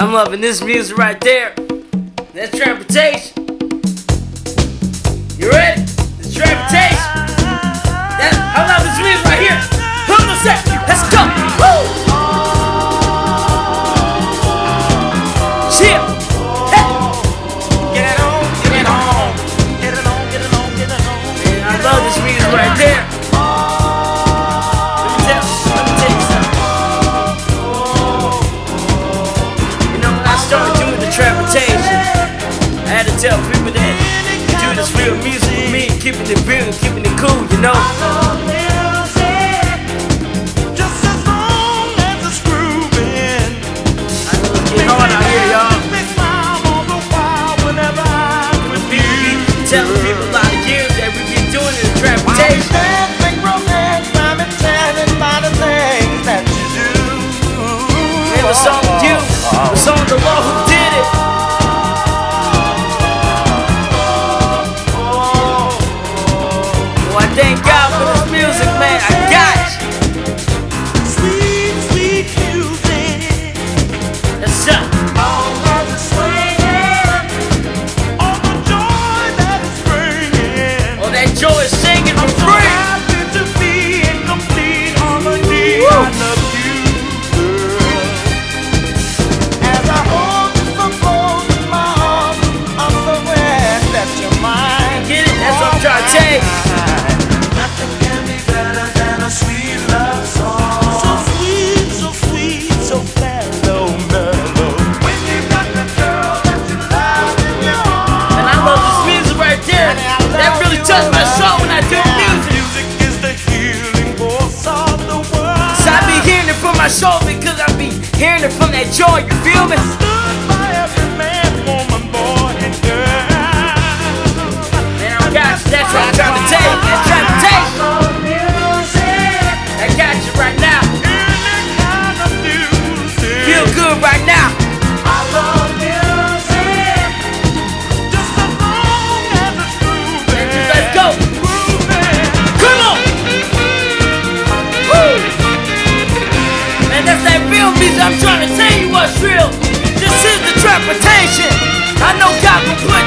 I'm loving this music right there. That's transportation. You ready? It's transportation. That, I love this music right here. Hold on a sec. Let's go. It keeping it cool, you know. It from that joy. You feel me? Stood by every man, woman, boy, and girl. Man, I got you. That's what I'm trying to tell you.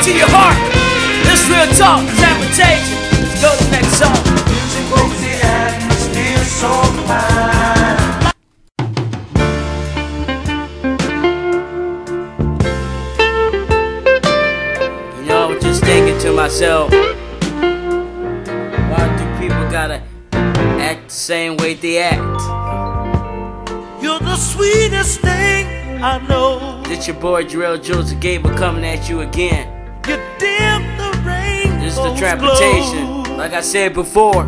To your heart. This real talk, transportation. Let's go to the next song. Music makes the atmosphere so fine. You know, I was just thinking to myself, why do people gotta act the same way they act? You're the sweetest thing I know. This your boy Jorrell Joseph Gable coming at you again. You dim the rain. This is the transportation. Like I said before,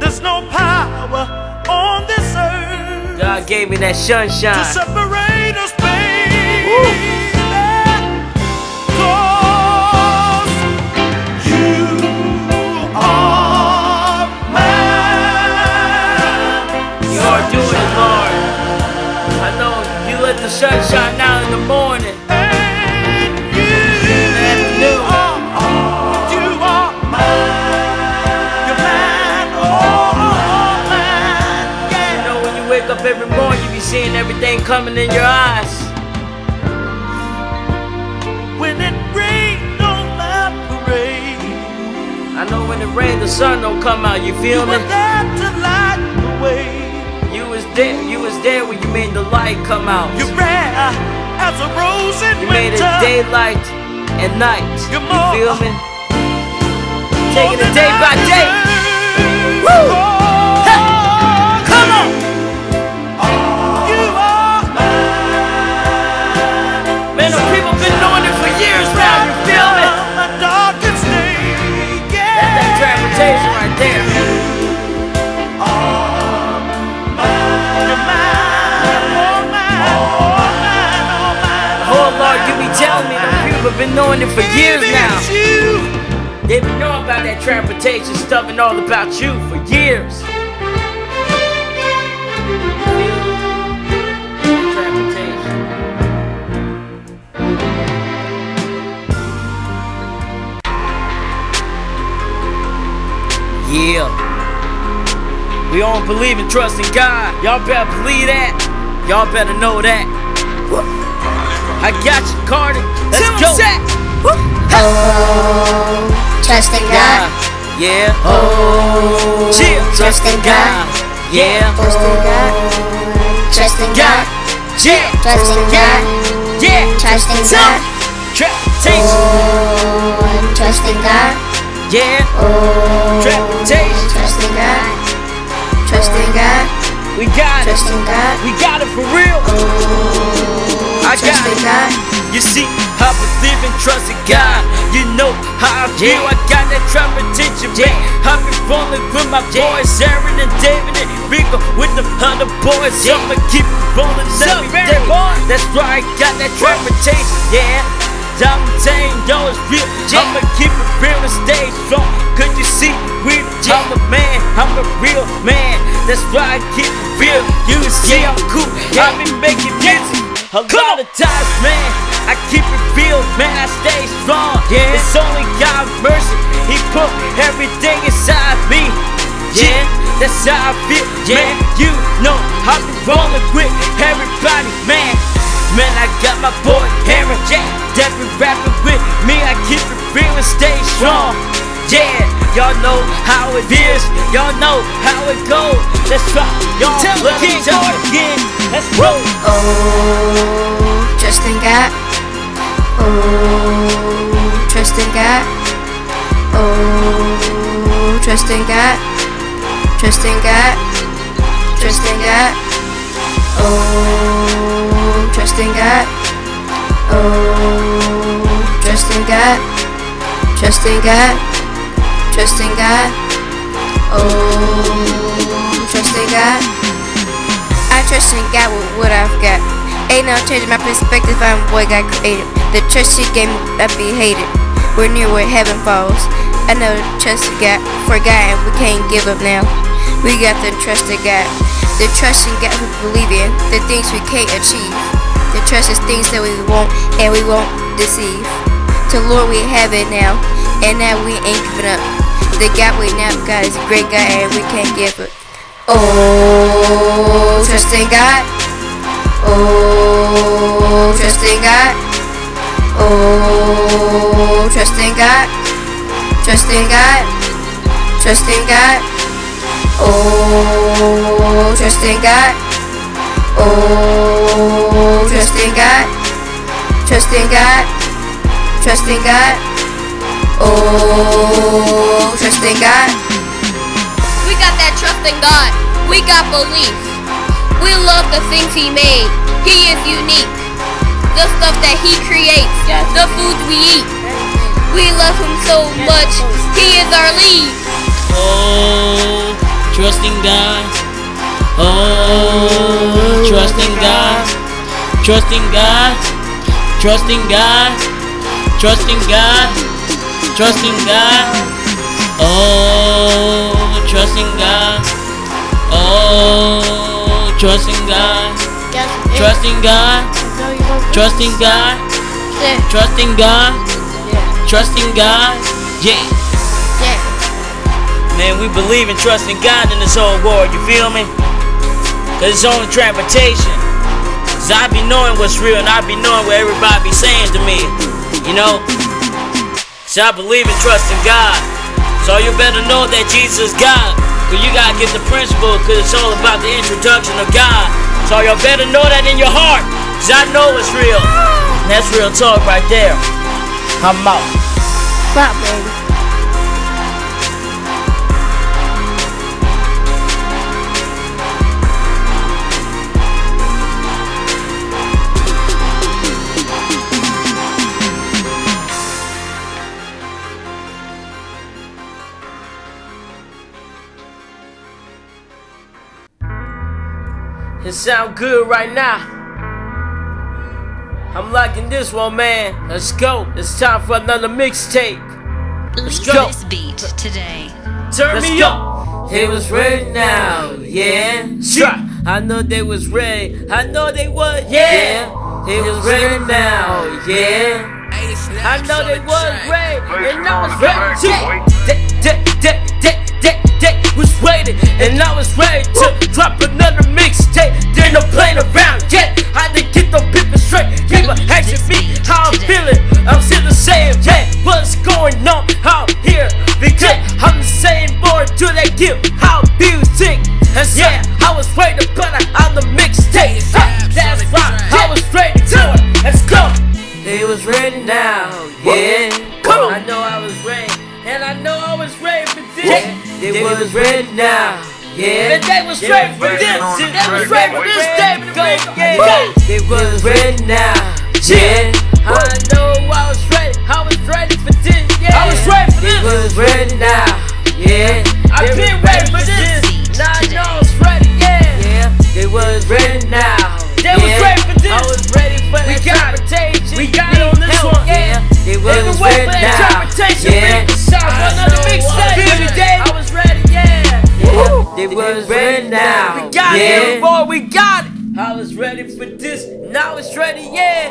There's no power on this earth God gave me that sunshine. to sunshine. separate us, baby. 'Cause you are mine. You are everything coming in your eyes. When it rains on my parade, I know when it rains, the sun don't come out. You feel you me? to light the way. You was there. You was there when you made the light come out. You're rare as a rose in You made it daylight and night. You're You feel me? Taking it day by day. Woo! Have been knowing it for years now. They've been knowing about that transportation stuff and all about you for years. Yeah. We all believe and trust in God. Y'all better believe that. Y'all better know that. I got you, Carter. Let's Tim go. Set. Oh, trust in God. Yeah. Oh, Chill. trust in God. Yeah. Trust in God. Trust in God. Yeah. Trust in God. Yeah. Trust in Some God. Transportation. Oh, trust in God. Yeah. Oh, Transportation. trust in God. Trust in God. We got it. Trust in God. We got it for real. Oh, I got. God. You see, I believe and trust in God. You know how I feel. I got that transportation, man. I've been rolling with my boys, Aaron and David and Rico, with the other boys. I'ma keep rolling every day. That's why I got that transportation, yeah. I'm saying, yo, it's real. I'ma keep it real and stay strong. Cause you see, we, I'm a man, I'm a real man. That's why I keep real. You see, I'm cool. I been making music. A lot of times, man, I keep it real, man. I stay strong. Yeah, it's only God's mercy. He put everything inside me. Yeah, that's how I feel, man. You know I be rolling with everybody, man. Man, I got my boy Aaron Jack That be rapping with me. I keep it real and stay strong. Yeah, y'all know how it is. Y'all know how it goes. Let's try. Y'all Tell let me again, tell Carter. it again. Let's roll. Oh, trust in God. Oh, trust in God. Oh, trust in God. Trust in God. Trust in God. Oh, trust in God. Oh, trust in God. Trust in God. Trust in God. Oh, trust in God. I trust in God with what I've got. Ain't no changing my perspective, I'm what God created. The trust He gave me, I be hated. We're near where heaven falls. I know the trust in God, for God, we can't give up now. We got the trust in God. The trust in God we believe in, the things we can't achieve. The trust is things that we won't and we won't deceive. To Lord we have it now, and now we ain't giving up. The God we now got is a great guy and we can't give it. Oh, trust in God. Oh, trust in God. Oh, trust in God. Trust in God. Trust in God. Oh, trust in God. Oh, trust in God. Trust in God. Trust in God. Oh, trust in God. We got that trust in God. We got belief. We love the things He made. He is unique. The stuff that He creates, the food we eat. We love Him so much. He is our lead. Oh, trusting God. Oh, trusting God. Trusting God. Trusting God. Trusting God. Trusting God. Oh, trusting God. Oh, trusting God. Trusting God. Trusting God. Trusting God. Trusting God. Yeah. Man, we believe in God in this whole world, you feel me? Cause it's only transportation. Cause I be knowing what's real and I be knowing what everybody be saying to me. You know? I believe and trust in God. So you better know that Jesus is God. Cause you gotta get the principle, cause it's all about the introduction of God. So you better know that in your heart. Cause I know it's real. And that's real talk right there. I'm out. Clap, baby. It sound good right now. I'm liking this one, man. Let's go. It's time for another mixtape. Let's Leave go. this beat today. Turn Let's me go. Up. It was ready now, yeah. Try. I know they was ready. I know they was, yeah. It was ready now, yeah. I know they was ready, and I was ready too. Was ready now, yeah. And they was ready for this. They was ready for this day go, yeah. They was ready now, yeah. I know I was ready. I was ready for this, yeah. I was ready for this. They was ready now, yeah. I've been ready for this. Now I know I was ready, yeah. Yeah. They was ready now. They was ready for this. I was ready for the. We got it on this one, yeah. They was ready for the interpretation. Yeah. Another mixtape. Every day I was ready, yeah. Yeah. They was ready now. We got it, boy. We got it. I was ready for this. Now it's ready, yeah.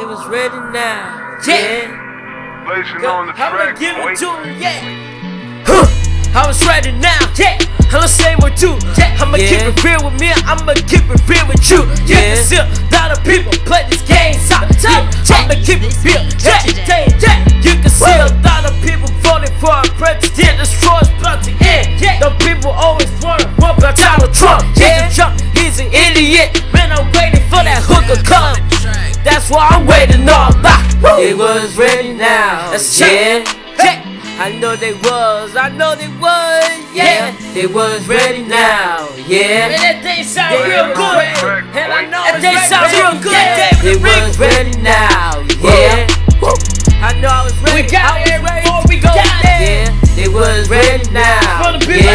It was ready now, yeah. Blazing on the I'm gonna track, give boy. it to him, yeah. Huh. I was ready now, yeah. I'm the same with you, yeah. I'ma keep it real with me, I'ma keep it real with you. Yeah. can see a lot of people play this game, top, top. I'ma keep it real, yeah, yeah, yeah. You can see a lot of people voting for a president, destroys about to end. Yeah. The people always wanna run about Donald Trump. Yeah, he's a he's an idiot. Man, I'm waiting for that hooker come. That's why I'm waiting all night. They was ready now. Yeah. yeah. I know they was, I know they was, yeah. They was ready now, yeah. And that thing sound real good. And I know that thing sound real good. Yeah. They was ready now, yeah. I know I was ready. We got it ready before we go Yeah. They was ready now. People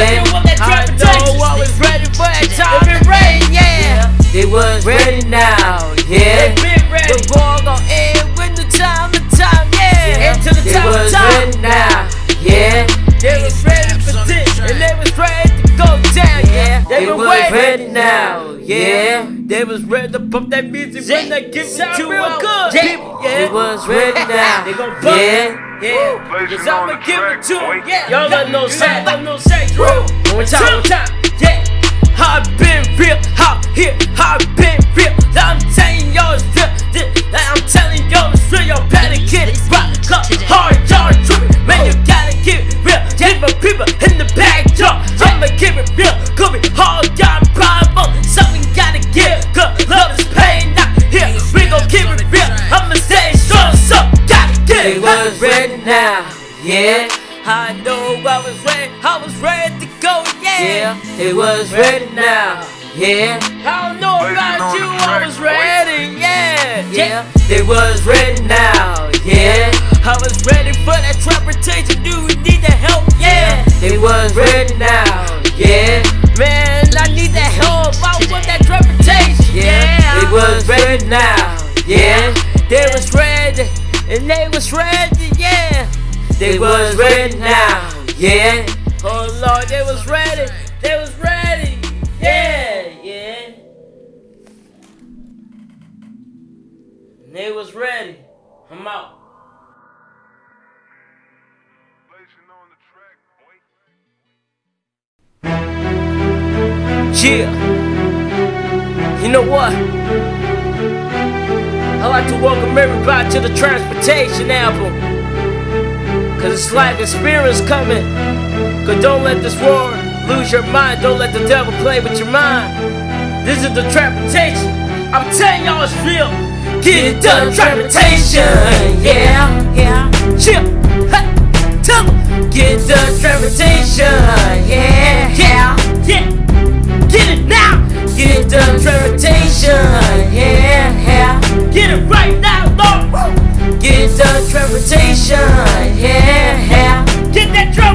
I know I was ready for that time. They been ready, yeah. They was ready now, yeah. They been ready. The ball gon' end when the time, the time, yeah. Into the time, the time. ready now, yeah. They was ready for this, and they was ready to go down, yeah. They, was ready now, yeah. They was ready to pump that music when they give it to real good. Yeah, They was ready now, they gon' bump yeah. Yeah, cause I'ma give it to boy. him, yeah. Y'all let no say, let no say, Drew. One time, one time, yeah. I've been real out here, I've been real. I'm telling y'all it's real. I'm telling y'all it's real. Y'all better get it right. Cause hard, y'all tripping. Man, you gotta get it real. The people in the backyard. I'ma give it real. Could be hard, got problem. Something gotta give. Cause love is pain out here. We gon' keep it real. I'ma stay strong, so gotta get it. They was ready now, yeah. I know I was ready, I was ready to go, yeah. Yeah, it was ready now, yeah. I don't know about you, I was ready, yeah. Yeah, it was ready now, yeah. I was ready for that transportation, do we need the help, yeah. It was ready now, yeah. Man, I need that help, I want that transportation, yeah. It was ready now, yeah. They was ready, and they was ready, yeah. They was ready now, yeah. Oh Lord, they was ready, they was ready, yeah, yeah. And they was ready. I'm out. Yeah. You know what? I like to welcome everybody to the Transportation album. Cause it's life experience coming. Cause don't let this world lose your mind. Don't let the devil play with your mind. This is the Transportation. I'm telling y'all it's real. Get it done, Transportation. Yeah, yeah. Chill. Ha. Tell. Get the Transportation. Yeah, yeah, yeah. Get it now! Get the transportation, yeah, yeah. Get it right now, Lord! Get the transportation, yeah, yeah.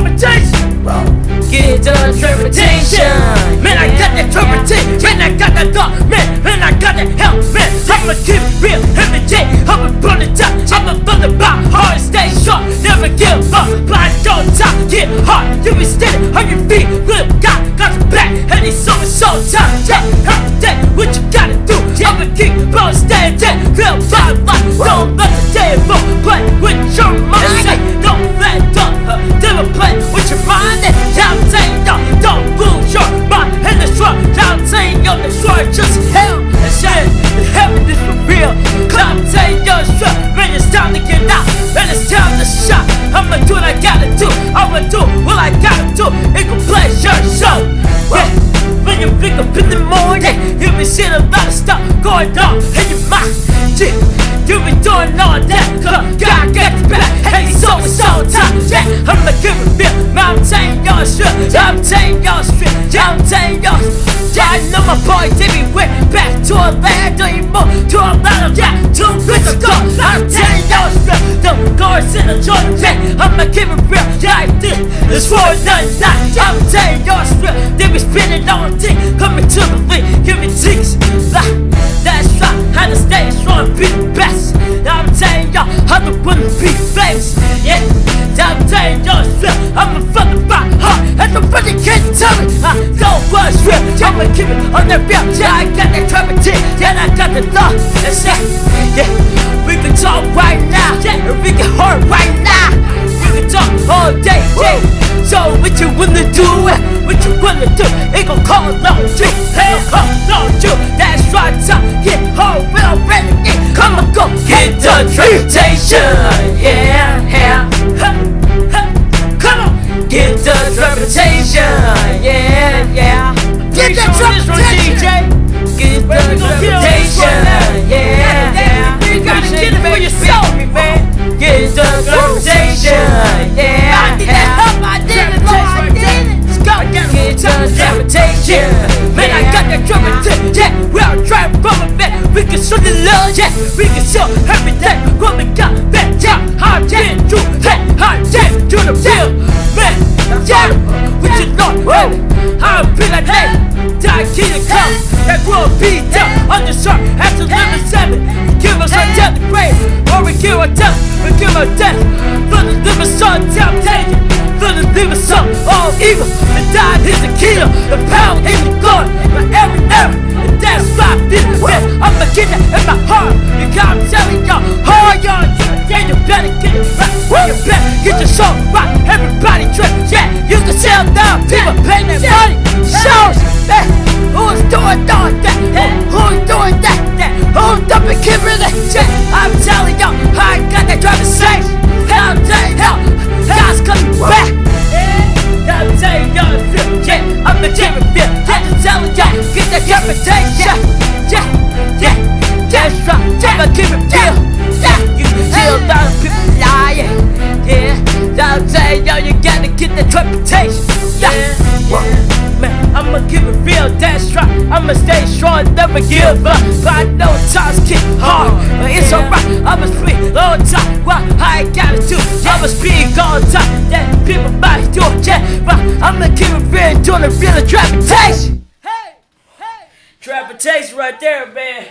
Get that! Get the transportation! Man, I got that transportation! Man, I got that thought! Man, man, I got that help! Man, I'ma keep real every day! I'ma burn it up! I'ma fuck about hard, stay sharp, never give up! Blind don't top, get hard! You be steady on your feet, real God, got your back, and he's so so time, yeah, every day, what you gotta do? I'ma keep on staying dead, real life, don't let the devil play with your mind, to a land anymore To a of yeah, two weeks ago I'm telling y'all straight, the guards in the joint man. I'ma keep it real, yeah, I did. This for another night I'm telling y'all straight, they be spinning on dick Coming to the league, giving tickets. Like, That's right, how to stay strong, be the best. I'm telling y'all how to win the be famous Yeah, I'm telling y'all straight, I'm a fucking rock hard. And nobody can tell me. I know what's real. I'ma keep it on the real. Yeah, I got that traffic Yeah, I got the law That's it. Yeah, we can talk right now. Yeah, and we can hurt right now. We can talk all day, yeah. So what you wanna do? What you wanna do? It gon' call on you. It gon' call on you. That's right, time Get hard, we already get Come on, go get the reputation Yeah, yeah. Huh, huh. Come on, get the reputation Yeah, yeah. Get the the reputation Yeah, yeah You gotta get it for yourself, man Get the reputation Yeah, yeah I did it, I did it. Let's go. Get the reputation Man, I got that reputation Yeah, we are We can show the love, yeah. We can show everything. What we got, man, yeah How did you, hey How did you the real man Yeah, with your Lord, hey. I'll be like, hey. Die, kid, and come. That will be down on the After living seven. Give us our death grave Or we give our death, we give our death. For the living son, temptation For the living son, all evil And died is the killer The power in the God My every error And that's why I feel it I'ma get that in my heart. You got I'm telling y'all Hard y'all Yeah, you better get it right. You better get your soul right. Everybody trip Yeah, you can sell down People pay their money. Shows Hey, who's doing all that? Hey, who's doing that? that? Who's dumping that shit? I'm telling y'all, reputation. Yeah, yeah, that's right. I'm a Jimmy Bill. Yeah, you hear a lot of people lying. Yeah, I'm telling y'all, you gotta get that reputation. Yeah. Man, I'ma keep it real, that's right. I'ma stay strong, never give up. But I know times get hard, but it's alright. I'ma speak all the time. What I gotta do, I'ma speak all the time. Yeah, people might do it, yeah. But I'ma keep it real, doing the real trapitation. Hey. Trapitation right there, man.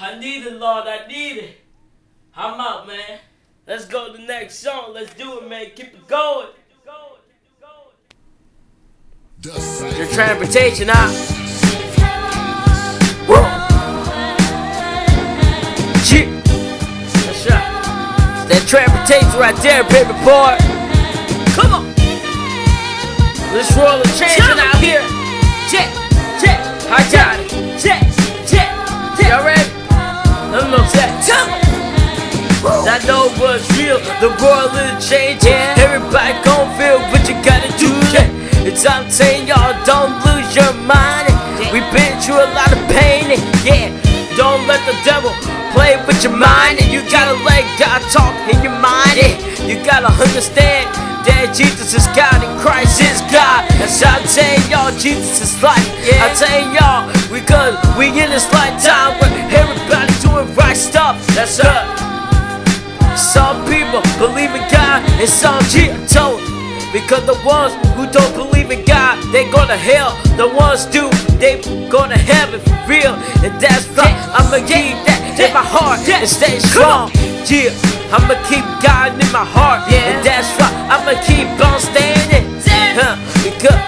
I need it, Lord, I need it. I'm out, man. Let's go to the next song. Let's do it, man. Keep it going. Your transportation out. Whoa. Shit. That's right. That transportation right there, baby boy. Come on. Let's roll a change out here. Check. I got it. Check, check, check. Y'all ready? Let me know that. Come on. I know what's real, the world is changing. Everybody gon' feel what you gotta do. Yeah. It's I'm saying y'all don't lose your mind. We've been through a lot of pain. Yeah, don't let the devil play with your mind. You gotta let God talk in your mind. You gotta understand that Jesus is God and Christ is God. I'm saying y'all, Jesus is life. I tell y'all, we good, we in this lifetime where everybody doing right stuff. That's up. Some people believe in God and some yeah, don't. Because the ones who don't believe in God, they go to hell. The ones do, they go to heaven for real. And that's right, I'ma keep that in my heart and stay strong. Yeah, I'ma keep God in my heart. And that's right, I'ma keep on standing. Huh, because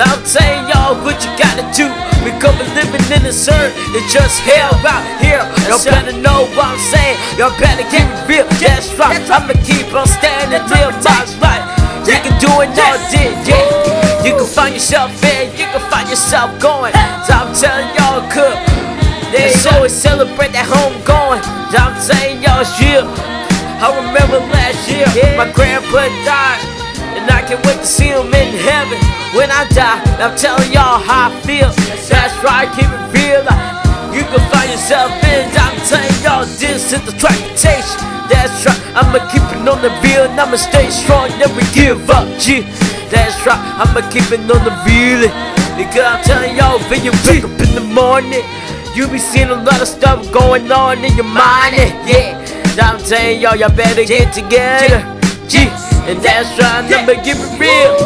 I'm saying y'all what you gotta do. Because we're living in this earth, it's just hell out here. Y'all better know what I'm saying. Y'all better it real. That's right, I'ma keep on standing, my it all day, yeah. You can find yourself in, you can find yourself going. So I'm telling y'all, could they always celebrate that home going. So I'm saying y'all, real. I remember last year, my grandpa died. And I can't wait to see him in heaven when I die. I'm telling y'all how I feel. That's right, keep it real. You can find yourself in. I'm telling y'all this is the transportation. That's right, I'ma keep it on the real and I'ma stay strong, never give up. G. That's right, I'ma keep it on the feeling. Because I'm telling y'all, when you wake up in the morning, you be seeing a lot of stuff going on in your mind. Yeah, I'm telling y'all, y'all better get together. G, and that's right, I'ma keep it real.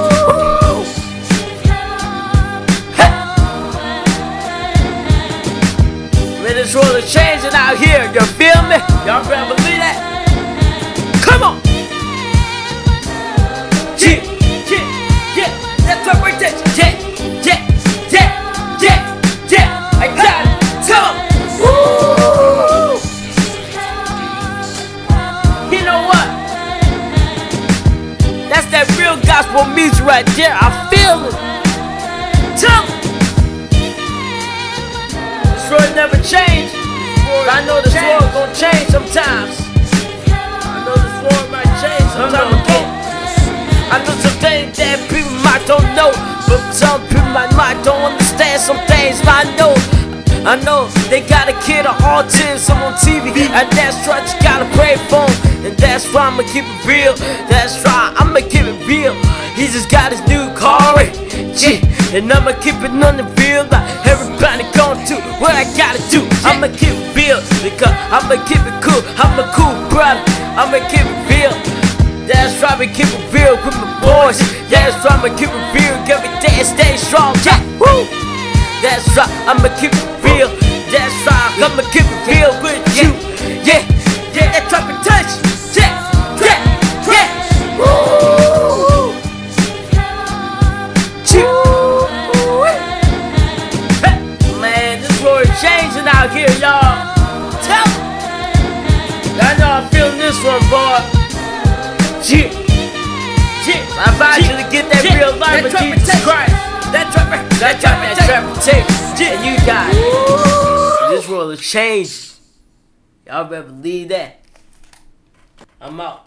Hey. Man, this world is changing out here, you feel me? Y'all better believe that. Come on! Yeah, yeah, yeah, that's what we're. Yeah, yeah, gospel music right there. I feel it. Tell 'em. This world never change. But I know this world gonna change sometimes. I know this world might change sometime again. I know some things that people might don't know, but some people might, might don't understand some things. I know, I know they got a kid on autism on TV, and that's right, you gotta pray for him, and that's why I'ma keep it real. That's right, I'ma keep it real. He just got his new car, eh? yeah, and I'ma keep it on the field. Like everybody gon' do what I gotta do. I'ma keep it real because I'ma keep it cool. I'm a cool brother. I'ma keep it real. That's right, we keep it real with my boys. That's right, I'ma keep it real. Every day and stay strong. Yeah, woo. That's right, I'ma keep it real. That's right, I'ma keep it real with you. Yeah, yeah, that drop and touch. Yeah, yeah, yeah. Woo. One. Yeah. Yeah. I advise you to get that real life with Jesus Christ. That trap, that trap, that trap, take. Yeah, you got it. This world has changed. Y'all better believe that. I'm out.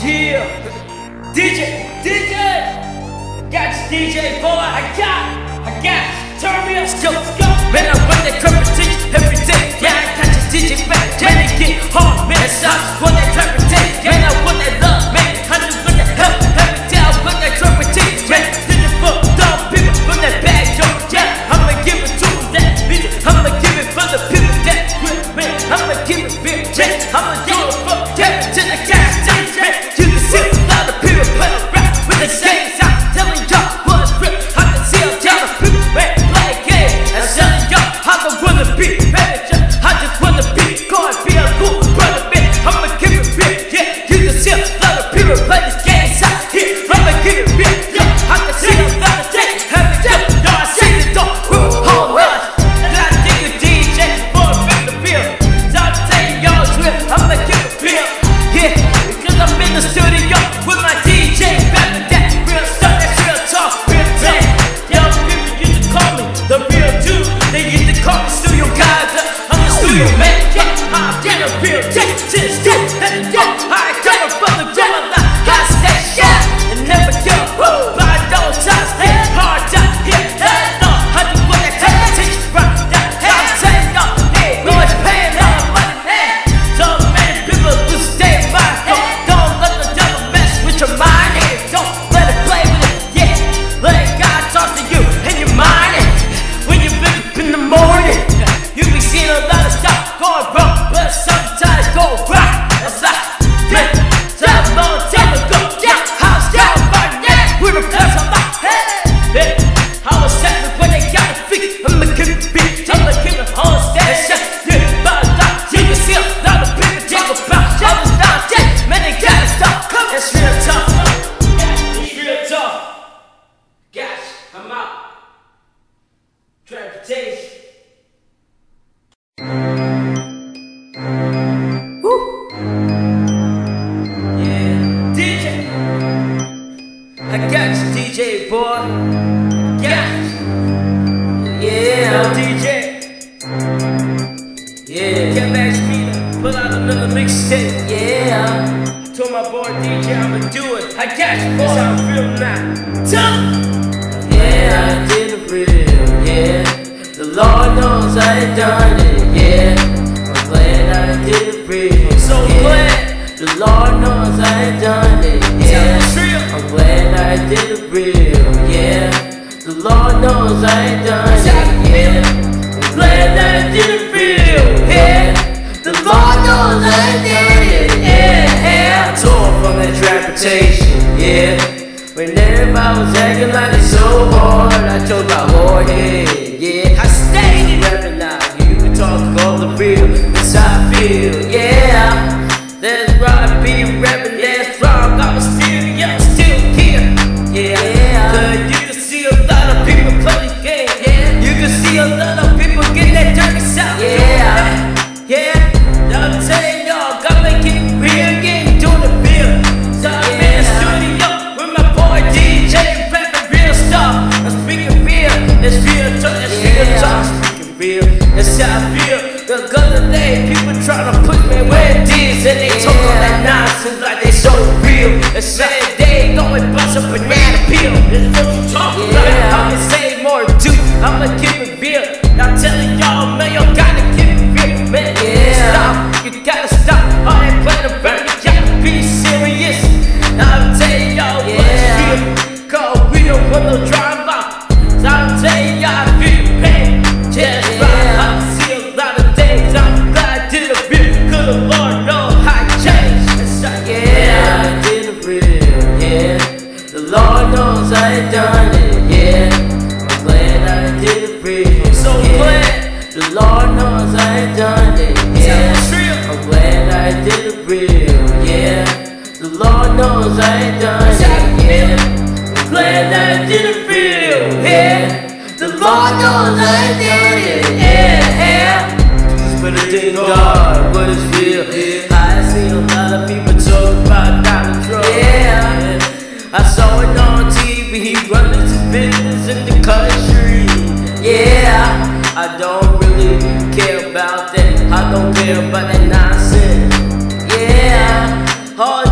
Yeah, DJ, DJ, got you, DJ boy, I got, I got, turn me up, go, go. Man, I run that teach every day. Yeah, I got your DJ back, man, it get hard, man, it's up, run that teach, man, I want that love, man, I just want that help, shit, shit, that I didn't feel. Yeah, the I did it. Yeah. It's better than God, a lot of people talk yeah. I saw it on TV. He his in the country. Yeah. I don't really care about that. I don't care about that nonsense. Yeah. All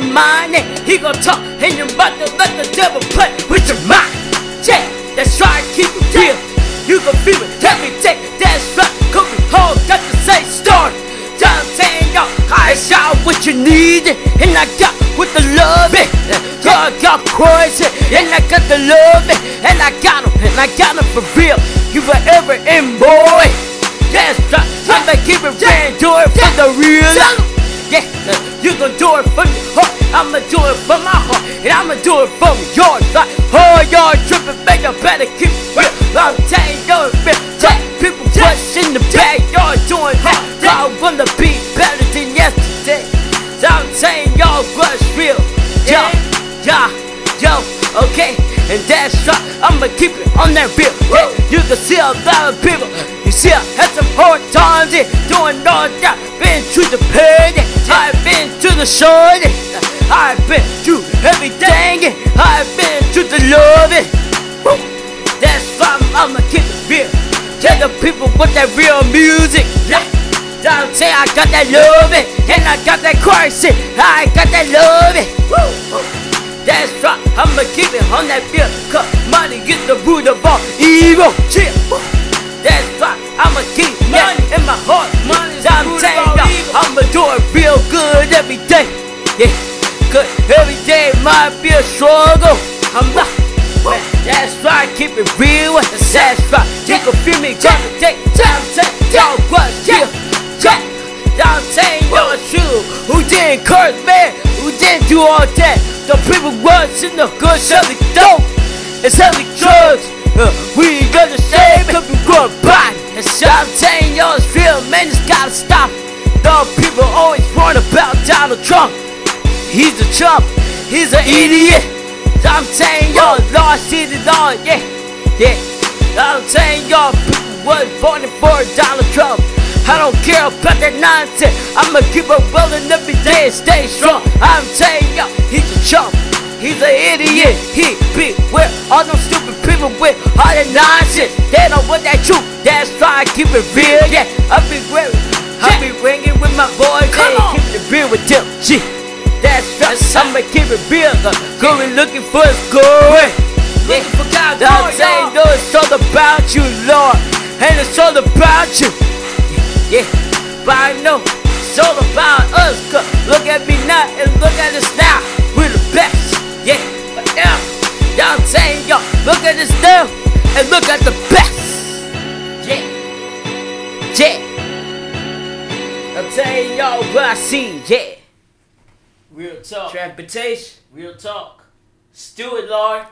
your mind and he gon' talk and your mother let the devil play with your mind. Yeah, that's right, keep it real. You gon' feel it every day. That's right, come home, got the say. Start Time saying y'all, I shot what you need and I got with the love it. God got crazy and I got the love it and I got him and I got him for real. You forever in boy. That's right, I'ma keep it real, do it for the real. Yeah, uh, you gon' do it for your heart. I'ma do it for my heart. And I'ma do it for your life. Oh, y'all trippin', man, you better keep real. I'm telling you, real. People what's in the bag. Y'all doing that. Y'all wanna be better than yesterday. So I'm saying y'all what's real. Yeah, yeah, yo, okay. And that's right, I'ma keep it on that real. Yeah, you can see a lot of people. You see, I had some hard times, yeah, doing all that. Been through the pain, yeah. I've been to the shore, yeah. I've been through everything, yeah. I've been through the love. Woo. That's why I'ma keep it real. Tell the people what that real music. Yeah. Don't say I got that love and I got that Christ. I got that love. Woo. That's right, I'ma keep it on that bill. Cause money is the root of all evil. Chill. That's right, I'ma keep money in my heart. Money's the I'm root of all evil. I'ma do it real good every day. Yeah, good every day might be a struggle. I'm not. Man, that's right, keep it real. That's right, you can feel me gonna take time to y'all what you Y'all saying you're true. Who didn't curse man? Who didn't do all that? The people was in the good selling dope and selling drugs. Uh, we gonna save it, we grow body. And I'm saying it's real, man, it's gotta stop. The people always warn about Donald Trump. He's a chump, he's an idiot. So I'm saying y'all lost it all, yeah, yeah. I'm saying y'all people was voting for Donald Trump. I don't care about that nonsense. I'ma keep it rolling every day and stay strong. I'm saying y'all, he's a chump. He's an idiot. He be with all them stupid people with all that nonsense. They don't want that truth. That's why I keep it real. Yeah, I be real. I be ringing with my boys. Come on. keep it real with them. Gee, that's right. I'ma keep it real. Uh, going looking for his glory. Yeah, for God's glory. I'm saying no, it's all about you, Lord, and it's all about you. Yeah, but I know it's all about us. Cause look at me now and look at us now. We're the best. Yeah, but yeah, y'all saying y'all look at us now and look at the best. Yeah, yeah. I'm telling y'all what I see. Yeah. Real talk. Transportation. Real talk. Stewart, Lord.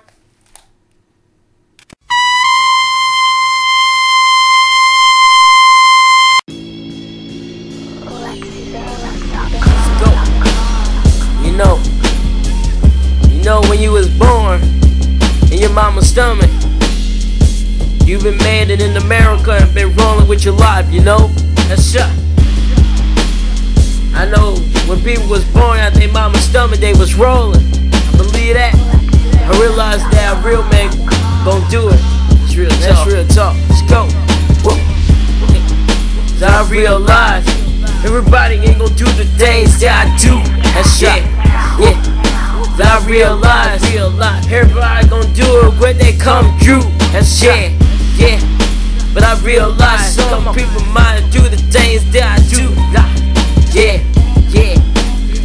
When you was born in your mama's stomach, you've been made it in America and been rolling with your life. You know, that's right. I know when people was born out their mama's stomach, they was rolling. I believe that. I realized that a real man gon' do it. It's real talk. That's real talk. Let's go. So I realize everybody ain't gon' do the things that I do. That's right. Yeah. I realize, realize everybody gon' do it when they come through. That's right. Yeah. But I realize some people might do the things that I do. Yeah, yeah.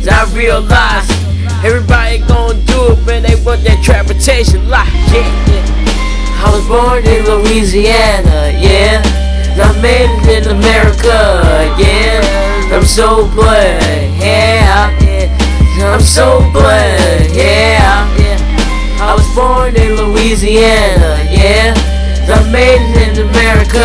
I realize everybody gon' do it when they want that transportation life. Yeah, yeah. I was born in Louisiana, yeah. I made it in America, yeah. I'm so blessed, yeah. yeah. I'm so blessed, yeah. yeah. I was born in Louisiana, yeah. I made it in America,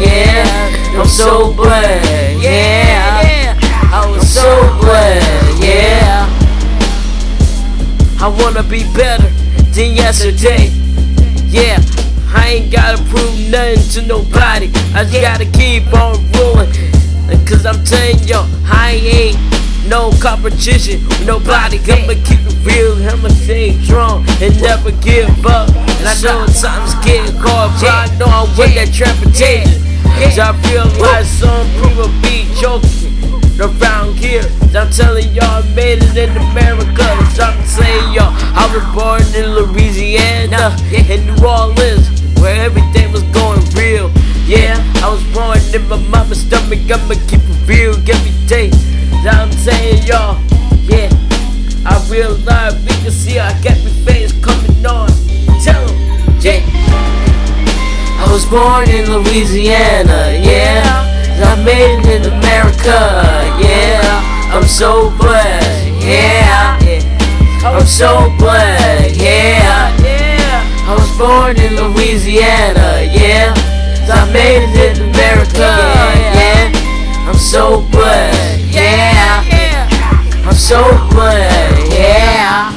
yeah. I'm so blessed, yeah. I was so blessed, yeah. I wanna be better than yesterday, yeah. I ain't gotta prove nothing to nobody. I just gotta keep on rolling. Cause I'm telling y'all, I ain't no competition nobody. I'ma keep it real, I'ma stay strong and never give up. And I know times get hard, but I know I'm with that transportation. Cause I feel like some people be joking around here. I'm telling y'all, I made it in America. I'm saying y'all, I was born in Louisiana, in New Orleans, where everything was going real. Yeah, I was born in my mama's stomach. I'ma keep it real every day. I'm saying y'all, yeah, I realize we can see I got my face coming on. Tell 'em, yeah. I was born in Louisiana, yeah. I made it in America, yeah. I'm so blessed, yeah. I'm so blessed, yeah. I was born in Louisiana, yeah. I made it in America, yeah. I'm so blessed, yeah. I'm so blessed, yeah.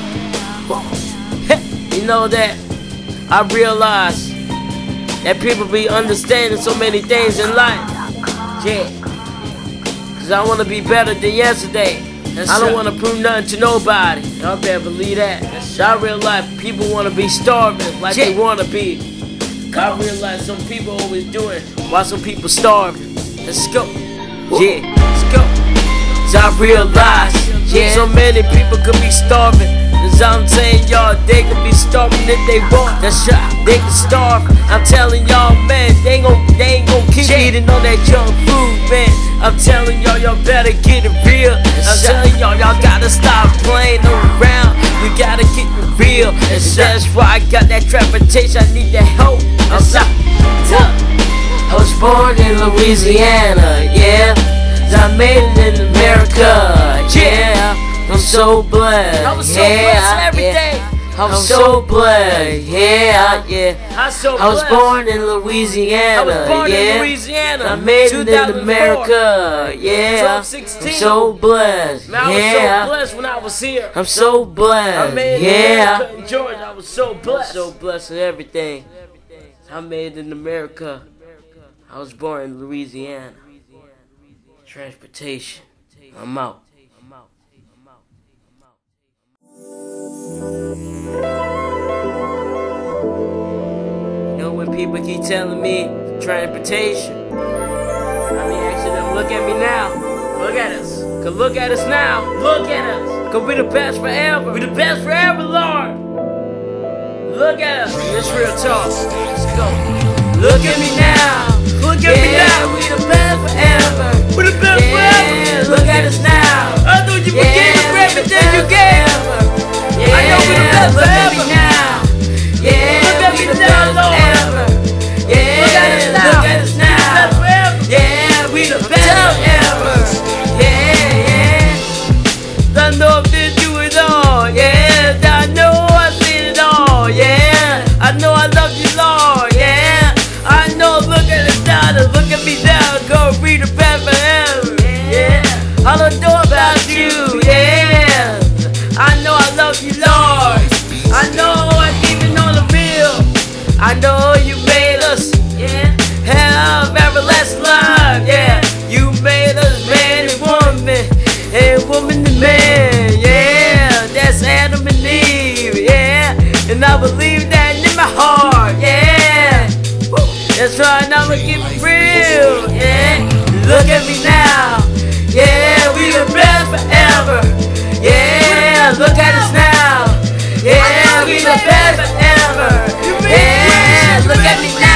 You know that I realize that people be understanding so many things in life. Yeah. Cause I wanna be better than yesterday. That's I don't wanna prove nothing to nobody. Y'all better believe that. I realize people wanna be starving like they wanna be. I realize some people always doing while some people starving. Let's go. Yeah, let's go. I realize, yeah, so many people could be starving. Cause I'm saying y'all, they could be starving if they want. That's right, they can starve. I'm telling y'all, man, they ain't gon' they ain't gon' keep eating on that junk food, man. I'm telling y'all, y'all better get it real. I'm telling y'all, y'all gotta stop playing around. We gotta get it real. And that's why I got that transportation. I need that help. I'm sorry. I was born in Louisiana, yeah. I made it in America, yeah. I'm so blessed. I was so yeah, blessed every yeah. day. I'm, I'm so blessed, yeah, yeah. I'm so I was born in Louisiana, I was born yeah. in Louisiana. I made it in America, yeah. I'm so blessed, Man, I was yeah. so blessed when I was here. I'm so blessed, I made yeah. It in Georgia. I was so blessed. I'm so blessed with everything. I made it in America. I was born in Louisiana. Transportation. I'm out. You know when people keep telling me transportation, I mean actually them look at me now. Look at us. Cause look at us now. Look at us. Cause we the best forever. We the best forever, Lord. Look at us. It's real talk. Let's go. Look at me now. Look at yeah, me now. We the best forever. We the best yeah, forever. Look at us now. I know you yeah, forget everything you gave. Yeah, I know we the best look forever. At me now. Yeah, look at me the now, Lord. Me now. Yeah, we the best forever. Yeah, look at us now. Yeah, we the best forever. Yeah, look at me now.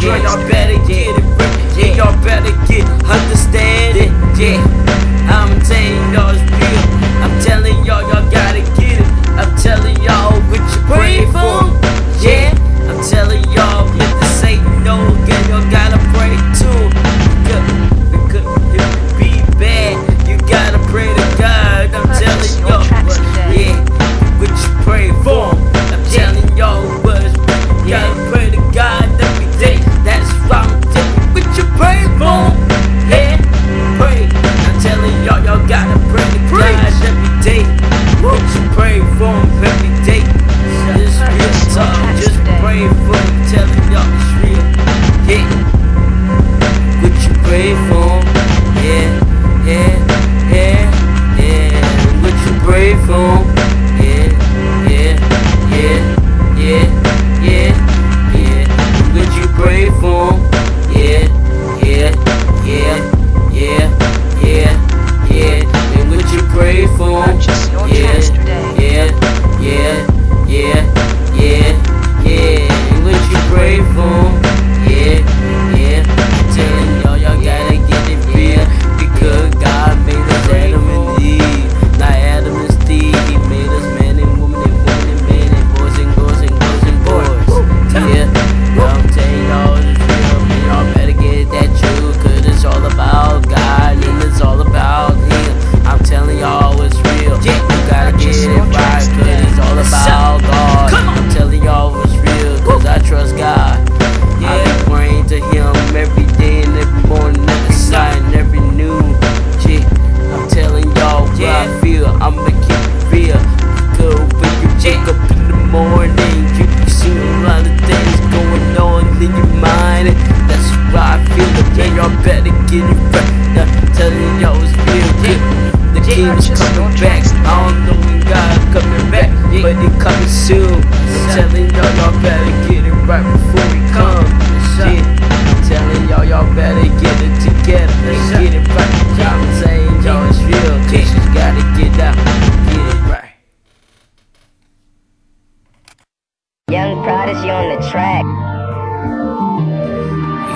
yeah. Y'all better get it right, yeah. Y'all better get understand it, yeah.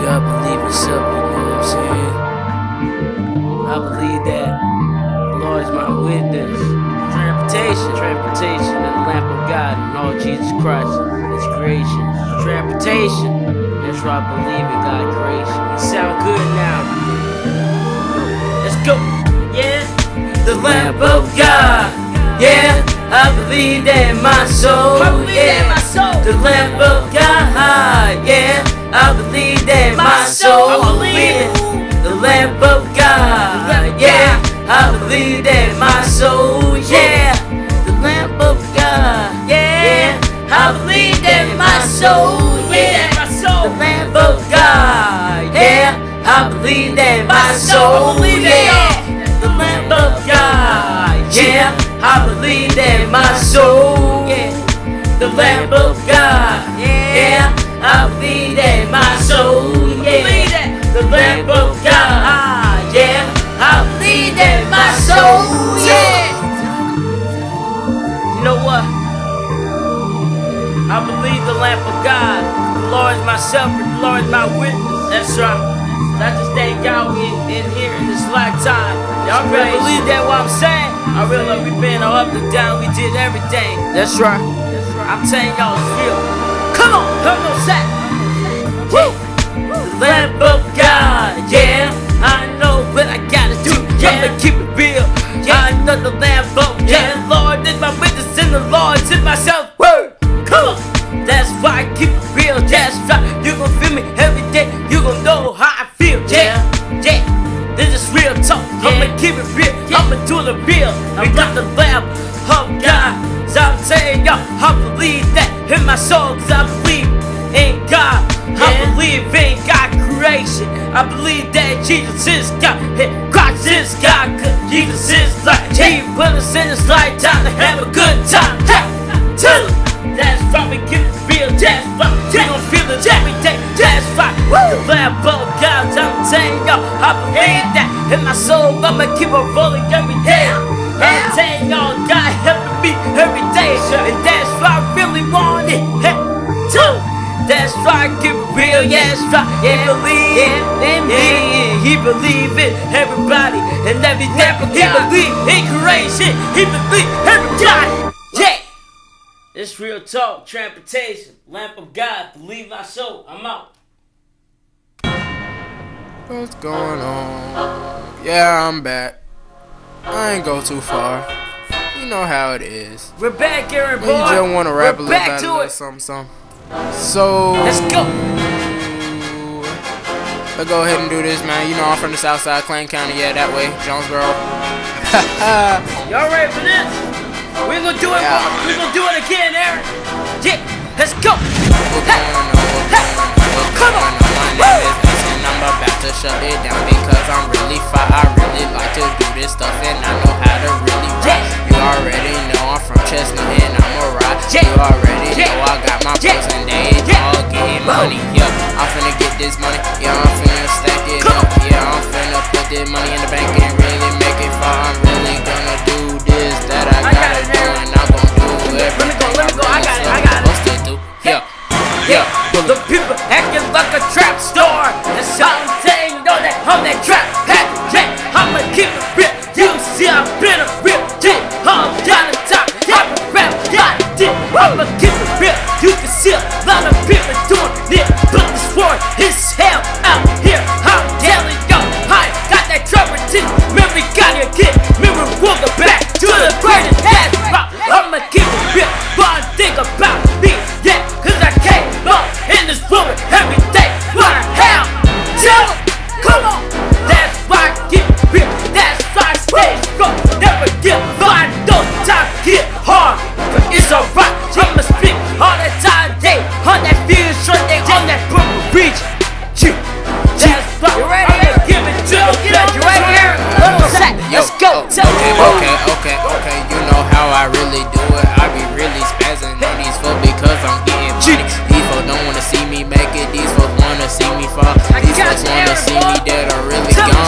gotta believe in self, you know what I'm saying? I believe that the Lord is my witness. Transportation, transportation, and the lamb of God and all Jesus Christ and His creation. Transportation, that's why I believe in God creation. It sound good now. Let's go, yeah. The lamb of God, yeah. I believe that in my soul, yeah. The lamb of God, yeah. I believe that my soul will win the Lamb of God. Yeah, I believe that my soul, yeah, the Lamb of God. Yeah, I believe that my soul, yeah, the Lamb of God. Yeah, I believe that my soul, yeah, the Lamb of God. Yeah, I believe that my soul, yeah, the Lamb of God. The lamb of God. The Lord is my shepherd, the Lord is my witness. That's right. I just thank God we in, in here in this lifetime. Y'all really believe that what I'm saying? I realize we been all up and down, we did everything. That's right. That's right. I'm telling y'all it's real. Come on, come on, set. Woo! The lamb of God, yeah. I know what I gotta do. Yeah, I'ma keep it real. I know the lamb of God. yeah. Lord is my witness, and the Lord is myself. Why I keep it real. That's right. You gon' feel me every day. You gon' know how I feel. Yeah, yeah. This is real talk. I'ma keep it real. I'ma do the real. We got the lamb of God. So I'm saying y'all, I believe that in my soul. Cause I believe in God. I believe in God creation. I believe that Jesus is God. Hey, Christ is God. Cause Jesus is life. He put us in this lifetime to have a good time. Yeah. Tell 'em. That's right, we That's right, the lamb of God. I'm telling y'all, I believe that in my soul. I'ma keep on rolling every day. I'm telling y'all, oh, God helping me every day, and that's why I really want it. Hey, too. That's right, keep it real, yeah, that's right. He believe in me, he believe in everybody and every day. He believe in creation, he believe everybody. Yeah. It's real talk, transportation, lamb of God, believe my soul. I'm out. What's going on? Yeah, I'm back. I ain't go too far. You know how it is. We're back, Aaron boy. You just want to rap a We're little back about to a little it. something, something. So Let's go. Let's go ahead and do this, man. You know I'm from the South Side, Clayton County, yeah, that way, Jonesboro. Y'all ready for this? We're gonna do it. Yeah. We're gonna do it again, Aaron. Yeah, let's go. Hey, going on? What's hey, going on? What's come on. About to shut it down because I'm really fire. I really like to do this stuff and I know how to really rap. You already know I'm from Chestnut and I'm a. Yeah. You already know I got my bros and they all getting money. Yeah, I'm finna get this money. Yeah, I'm finna stack it up. Yeah, I'm finna put this money in the bank and really make it far. I'm really gonna do this that I, I got gotta do and I'm gonna do everything. Let me go, let me go. I got it, I got it. supposed to do. Yeah. Yeah, the people acting like a trap store. That's how I'm saying, know that I'm that trap happy. Yeah, I'ma keep it real. You see, I've been a real dick. I'm down the top. I've been rap, it. dick. I'ma keep it real. You can see a lot of people doing it, but this war is hell out here. I'm telling y'all, I got that trouble too. Remember, got your kid. Remember, welcome back to the greatest ass rock. I'ma keep it real. One thing about tell 'em, come on. That's why I keep it real. That's why I stay strong. Never give up. Those times get hard, but it's alright. I'ma speak all the time, day on that field, Sunday on that purple beach. You, that's right. You ready? I'ma give it to the best. You ready, Aaron? Let's go. Oh, Tell 'em. okay, okay, okay, okay. You know how I really do it. I be really spazzing on these folks because I'm getting money. These folks don't wanna see me make it. These folks wanna see me fall. These got folks you, wanna see me boy. dead or really Tell gone.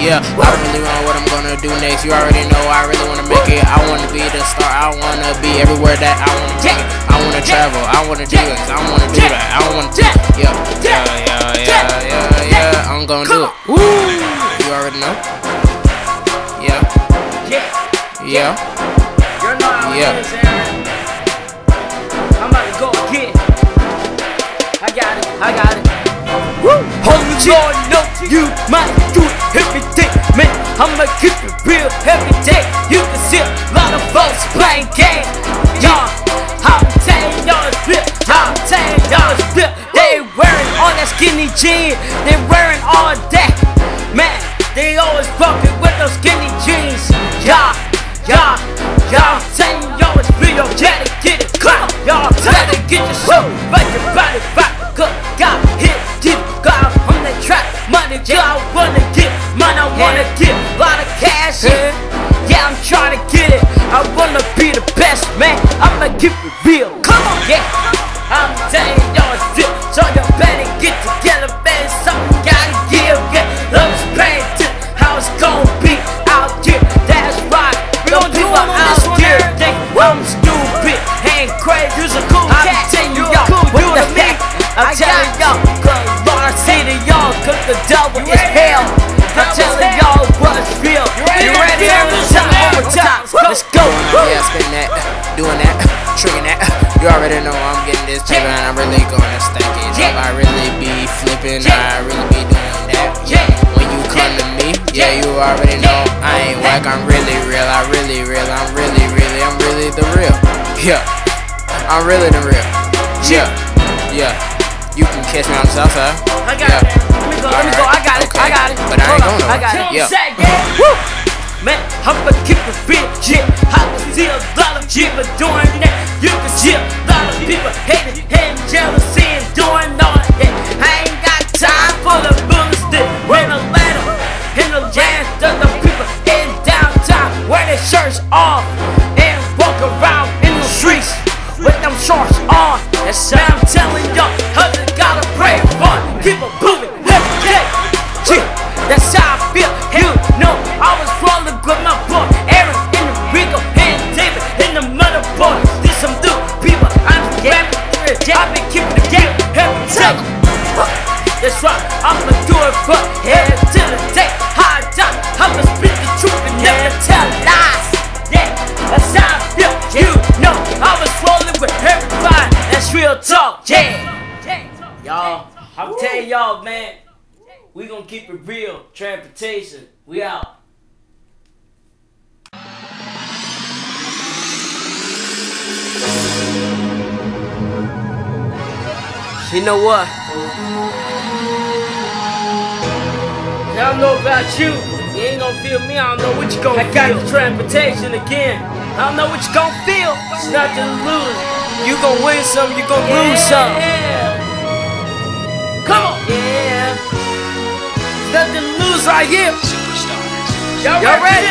Yeah, I don't really know what I'm gonna do next. You already know I really wanna make it. I wanna be the star. I wanna be everywhere that I wanna be. I wanna travel. I wanna do this. I wanna do that. I wanna do. Yeah, yeah, yeah, yeah, yeah, yeah. I'm gonna do it. Woo! You already know. Yeah, Yeah. yeah. Every day. You can see a lot of folks playing games. Y'all, I'm telling y'all it's real. I'm telling y'all it's real. They wearing all that skinny jeans. They wearing all that. Man, they always walking with those skinny jeans. Y'all, y'all, y'all saying y'all it's real. Gotta get it, come on, y'all. Gotta get your show, but your body rock. Good, got hit, get God on the track. Money, yeah, I wanna get, money, I wanna get. Lot of cash, yeah. Yeah, I'm trying to get it. I wanna be the best, man. I'ma keep it real. Come on, yeah. I'm telling y'all it's real. So you better get together, man. Something gotta give, yeah. Love's pain how it's gonna be out here. That's right. We gon' do it out here. Think, I'm stupid, ain't crazy, you's a cool I'm cat. telling y'all, cool what the heck? I'm telling y'all, cause Lord, I see to y'all, cause the devil is hell. I'm telling y'all Let's go. Yeah, spin that, doing that, tricking that. You already know I'm getting this paper and I'm really gonna stack it up. I really be flipping, I really be doing that. Yeah, when you come to me, yeah, you already know I ain't whack. I'm really real, I really real, I'm really, really, I'm really the real. Yeah, I'm really the real. Yeah, yeah. You can catch me on the south side. I got yeah. it. Let me go, let me go. I got it. I got it. But I ain't on, I got it. Yeah. Man, I'm gonna keep it real. Yeah, I can see a lot of people doing that. You can see a lot of people hating and jealousy and doing all that. I ain't got time for the bullets that win a ladder in the land of the people in downtown wear their shirts off and walk around in the streets with them shorts on. That's what I'm telling y'all. Husband gotta pray for. Keep it moving. Hey, yeah, yeah. That's y'all, man. We gonna keep it real. Transportation. We out. You know what? I don't know about you. You ain't gonna feel me. I don't know what you gonna I got the transportation again. I don't know what you gonna feel. It's nothing to lose. You gonna win some, you gonna lose some. Nothing to lose right here. Y'all, Y'all ready?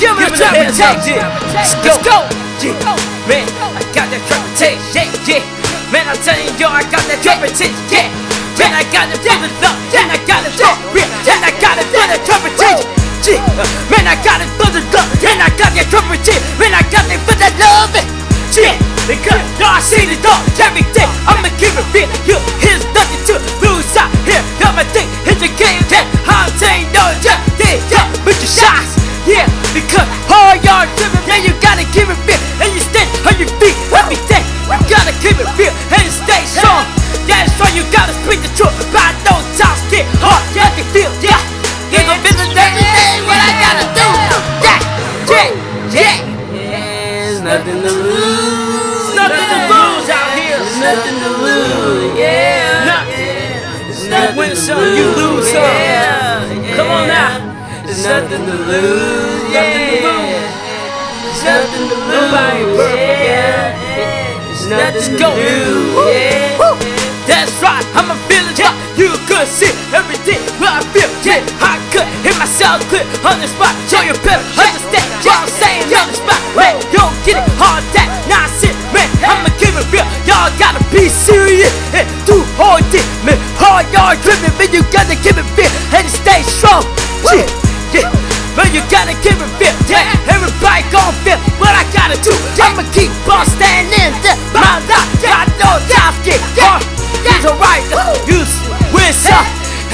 Give me the transportation. Let's go. Let's go. Yeah. Man, I got that transportation. Yeah, yeah. Man, I'm telling you, I got that transportation. Yeah. Man, I got it for the love. Man, I got it for real. Man, I got it for the. Yeah. Man, I got it for the love. Man, I got that transportation. Man, I got it for the love. Yeah. Because y'all see the dog every day. I'ma keep it real. You, here's nothing to lose out here. Got my thing, hit the game. Yeah. I'm saying no, yeah, yeah, yeah. With your shots. Yeah, because all y'all driven, man, you gotta keep it real. And you stand on your feet every day. You gotta keep it real and stay strong. That's why you gotta speak the truth. About those times get hard, yeah, can feel, yeah. You gon' feel every day, what I gotta do. Yeah, yeah, yeah. There's nothing to lose. Nothing to lose, yeah. Nothing. You win some, you lose some. Come on now. There's nothing to lose, nothing to lose. There's nothing to lose. Nobody perfect, yeah. There's nothing to lose, yeah. That's right, I'm a feeling yeah. You could see everything where I feel, yeah. I could hear myself clear on the spot. Show you better understand what I'm saying on the spot. Man, you don't get it hard that nonsense, man. I'ma give it real. Y'all gotta be serious and do hard it, man. Hard y'all driven, man. You gotta give it real and stay strong. Yeah, yeah. Man, you gotta give it real. Yeah, everybody gon' feel what I gotta do. I'ma keep on standing there. My life, I know times get hard.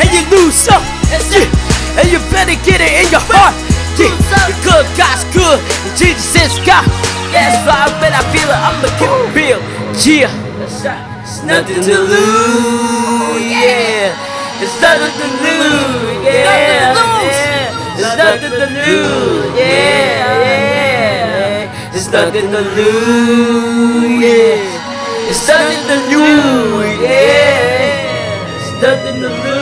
And you lose some. Yeah, and you better get it in your heart. Yeah, because God's good and Jesus is God. That's why when I feel it, I'ma keep it real. Yeah, it's nothing to lose. Yeah, it's nothing to lose. Yeah. It's nothing to lose. Yeah, yeah. It's nothing to lose. Yeah. It's nothing to lose. Yeah. It's nothing to lose.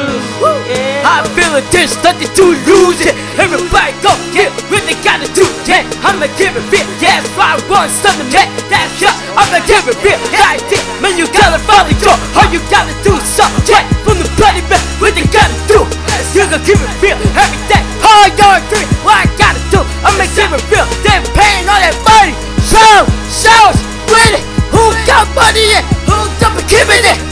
Yeah. Feel nothing to lose. Yeah. Everybody go get what they gotta do. Yeah. I'ma give it real. Yeah, that's why I want something, man. That's yeah. I'ma give it real. Like this, man, you gotta follow your. All you gotta do is something. Yeah. From the bloody man, what they gotta do. You gotta give it real every day. All your dream, what I gotta do. I'ma give it real. They're paying all that money. So, so, with it. Who got money in? Who got giving it?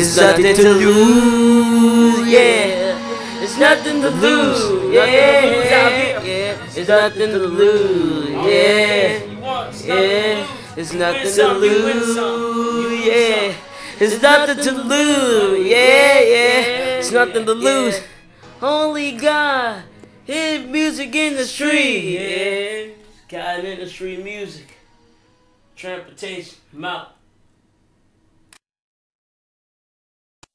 There's nothing to lose, yeah. There's nothing to lose, yeah. Yeah. There's nothing to lose, yeah. Yeah. There's nothing to lose, yeah. There's nothing to lose, yeah, yeah. There's nothing to lose. Only God, His music industry, yeah. God industry music, transportation, I'm out.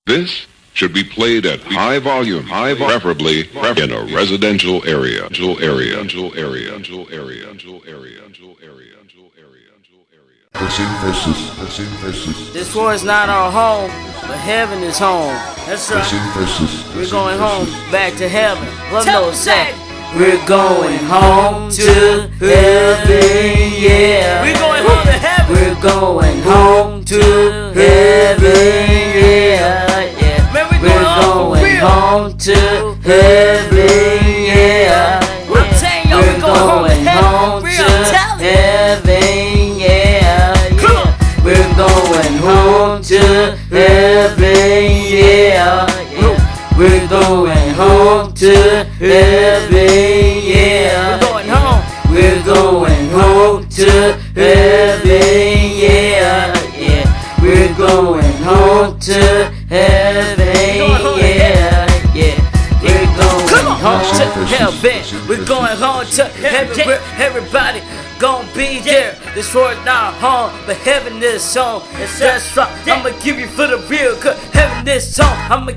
This should be played at high volume, high vo- preferably in a residential area, residential area, residential area, residential area, residential area, residential area, residential area, residential. Synthesis, the synthesis, This war is not our home, but heaven is home. That's the right. synthesis. We're going home, back to heaven. Love knows that. We're going home to heaven, yeah. We're going home to heaven. We're going home to heaven, yeah, yeah. To heaven, home, but heaven is home. That's right. I'ma give you for the real, cause heaven is home. I'ma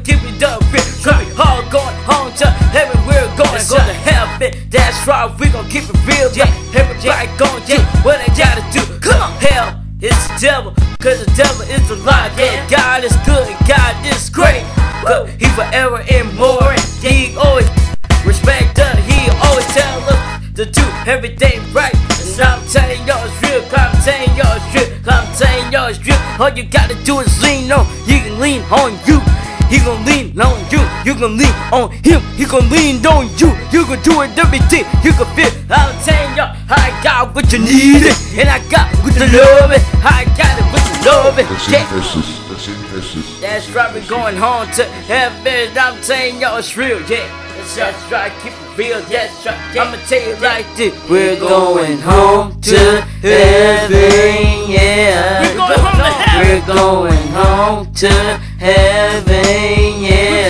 on you. He gon' lean on you. You gon' lean on him. He gon' lean on you. You gon' do it everything. You can feel. I'm telling y'all I got what you need. And I got what you love it. I got it what you love it. Yeah. synthesis, the synthesis. That's right, we're going home to heaven. I'm telling y'all it's real, yeah. That's right, keep it real, that's right. I'ma tell you like this. We're going home to heaven, yeah. We're going home to heaven. We're going home to heaven, yeah.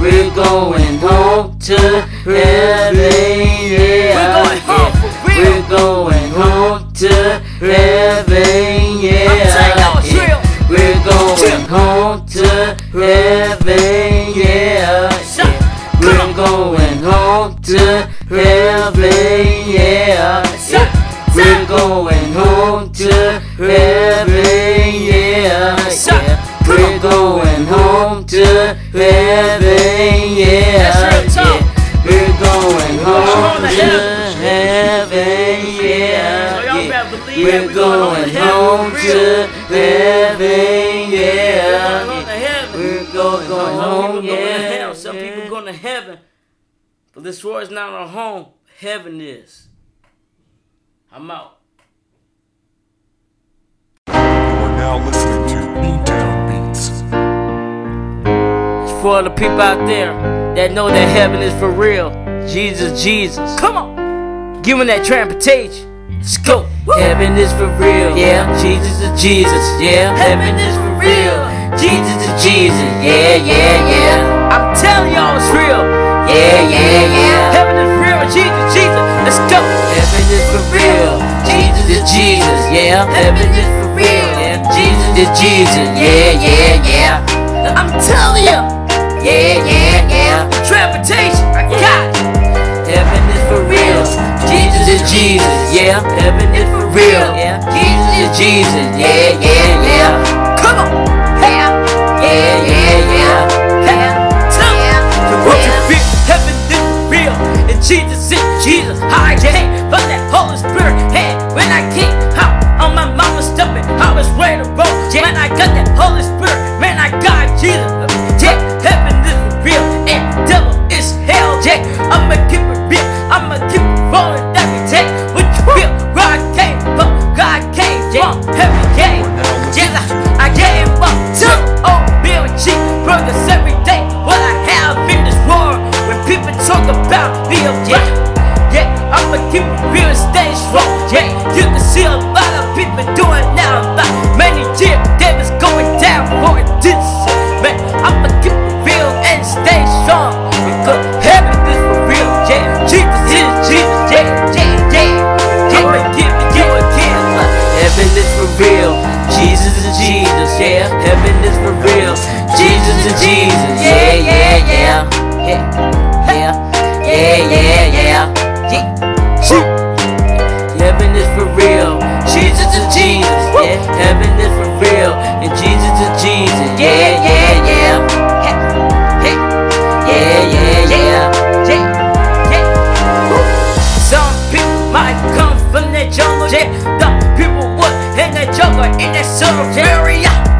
We're going home to heaven, yeah. We're going home. We're going We're going home to heaven, yeah. We're going home, yeah. Some people going to heaven, but this world is not our home. Heaven is. I'm out. You are now listening to B-Town Beats. It's for all the people out there that know that heaven is for real. Jesus, Jesus. Come on. Give me that transportation. Let's go. Heaven is for real. Yeah. Jesus is Jesus. Yeah. Heaven is for real. Jesus is Jesus. Yeah, yeah, yeah. I'm telling y'all it's real. Yeah, yeah, yeah. Heaven is real. Jesus, Jesus. Let's go. Heaven is for real. Jesus is Jesus. Yeah. Heaven is for real. Yeah. Jesus is Jesus. Yeah, yeah, yeah. I'm telling you. Yeah, yeah, yeah. Transportation, I got it. Heaven is real. Jesus is Jesus. Yeah. Heaven is for real. Yeah. Jesus is Jesus. Yeah, yeah, yeah. Come on. Yeah, yeah, yeah, yeah. Yeah. Me. So what you feel? Heaven is for real. And Jesus is Jesus. I came from that Holy Spirit. Hey, when I came out on my mama's stomach, I was ready to roll. When I got that Holy Spirit, man, I got Jesus. Yeah, heaven is real. And devil is hell. from real stay strong. Yeah, you can see a lot of people doing now. Like many years, they going down for this. Man, I'ma keep it real and stay strong. Because heaven is for real. Yeah, Jesus is Jesus. Yeah, yeah, yeah. I'ma give it you again. Heaven is for real. Jesus is Jesus. Yeah, heaven is for real. Jesus is Jesus. Yeah, yeah, yeah. Yeah, yeah, yeah, yeah, yeah. Yeah. Jesus Yeah, heaven is for real. And Jesus is Jesus. Yeah, yeah, yeah. Yeah, yeah, yeah. Some people might come from the jungle. Yeah, the people would in the jungle in that sort of area.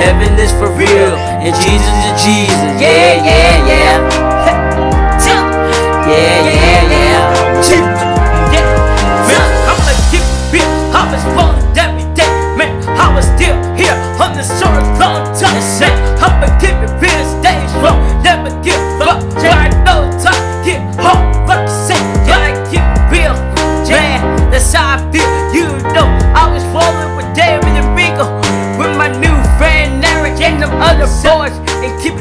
Heaven is for real, and Jesus is Jesus,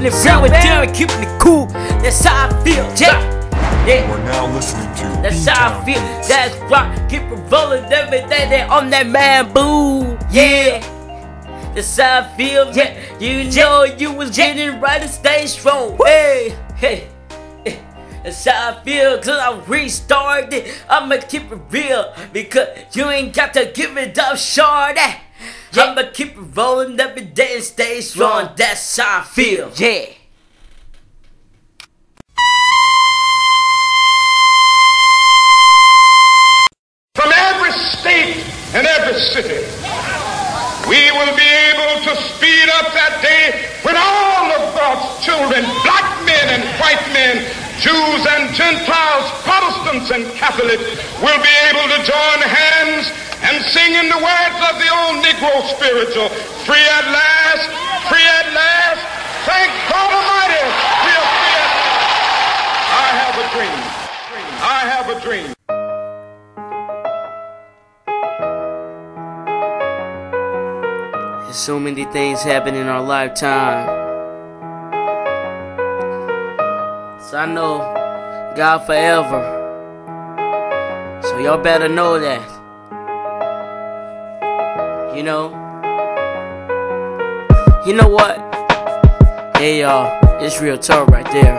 it real with them, and keeping it cool. That's how I feel, yeah. Yeah. You are now listening to That's how I feel. That's why keep it rolling every day. that on that man boo. Yeah. That's how I feel. Yeah. You know you was getting right and stay strong. Hey, hey. hey. That's how I feel, cause I restarted. I'ma keep it real, because you ain't got to give it up, shorty. I'ma keep it rolling every day and stay strong. That's how I feel. Yeah. At last, free at last, thank God Almighty, we are free at last. I have a dream. I have a dream. So many things happen in our lifetime. So I know God forever. So y'all better know that. You know? You know what? Hey y'all, it's real talk right there.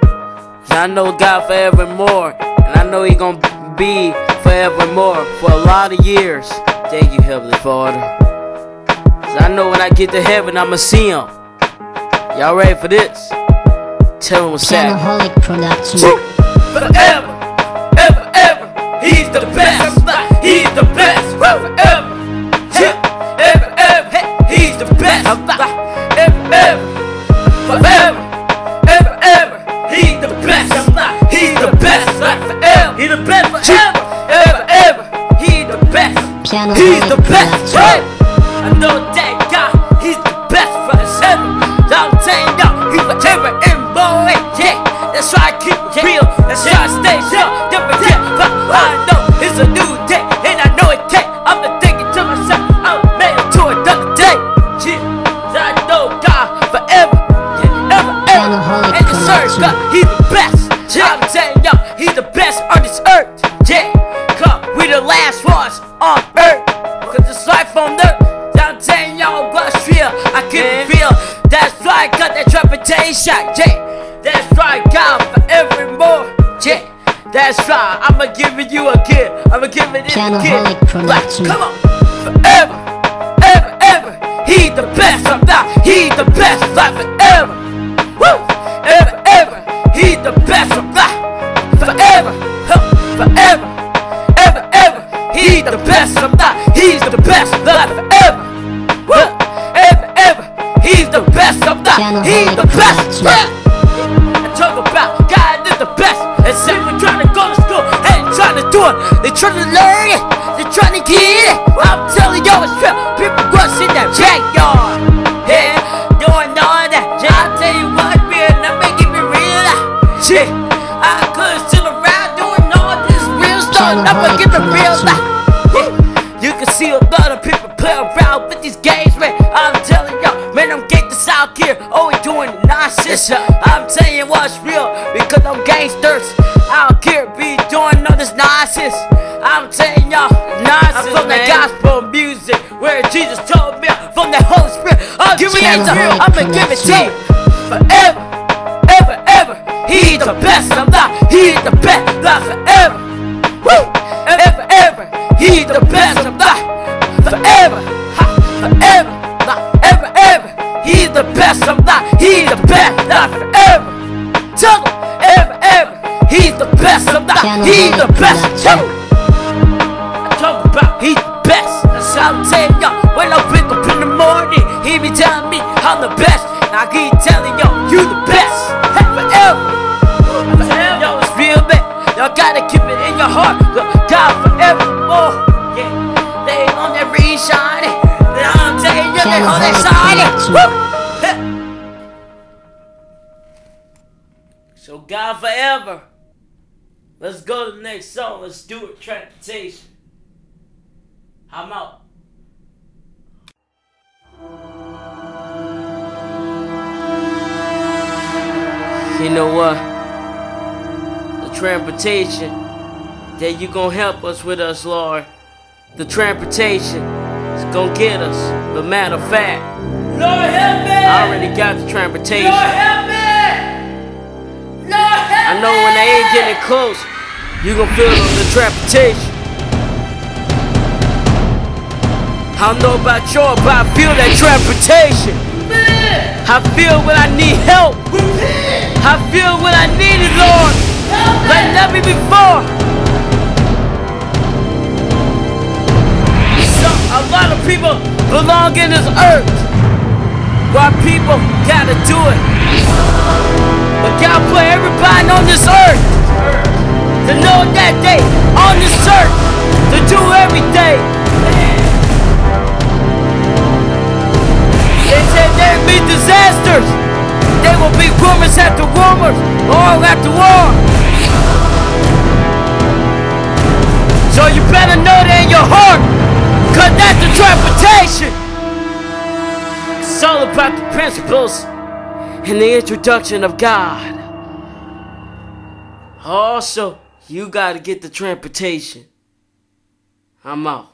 'Cause I know God forevermore. And I know He gonna be forevermore for a lot of years. Thank you, Heavenly Father. Cause I know when I get to heaven, I'ma see him. Y'all ready for this? Tell him what's happening. Production. Forever, ever, ever, he's the best. He's the best. Forever, best. Ever, ever, forever, ever, ever, he's the best. He's the best. Forever, he's the best. Forever, ever, ever, he's the best. He's the best. Production. I'ma give it you a I'll give me answer. I'ma give it to you go to the next song. Let's do it. Transportation. I'm out. You know what? The transportation that you gonna help us with us, Lord. The transportation is gonna get us. But matter of fact, Lord help me! I already got the transportation. Lord help me! Lord help I know when they ain't getting close, you gon' feel the transportation. I don't know about y'all, but I feel that transportation. I feel when I need help. I feel when I need it, Lord. Like never before. So, a lot of people belong in this earth. Why people gotta do it. But God put everybody on this earth to know that they on this earth to do everything. They said there'd be disasters. There will be rumors after rumors, war after war. So you better know that in your heart, cause that's the transportation. It's all about the principles and the introduction of God. Also, you gotta get the transportation. I'm out.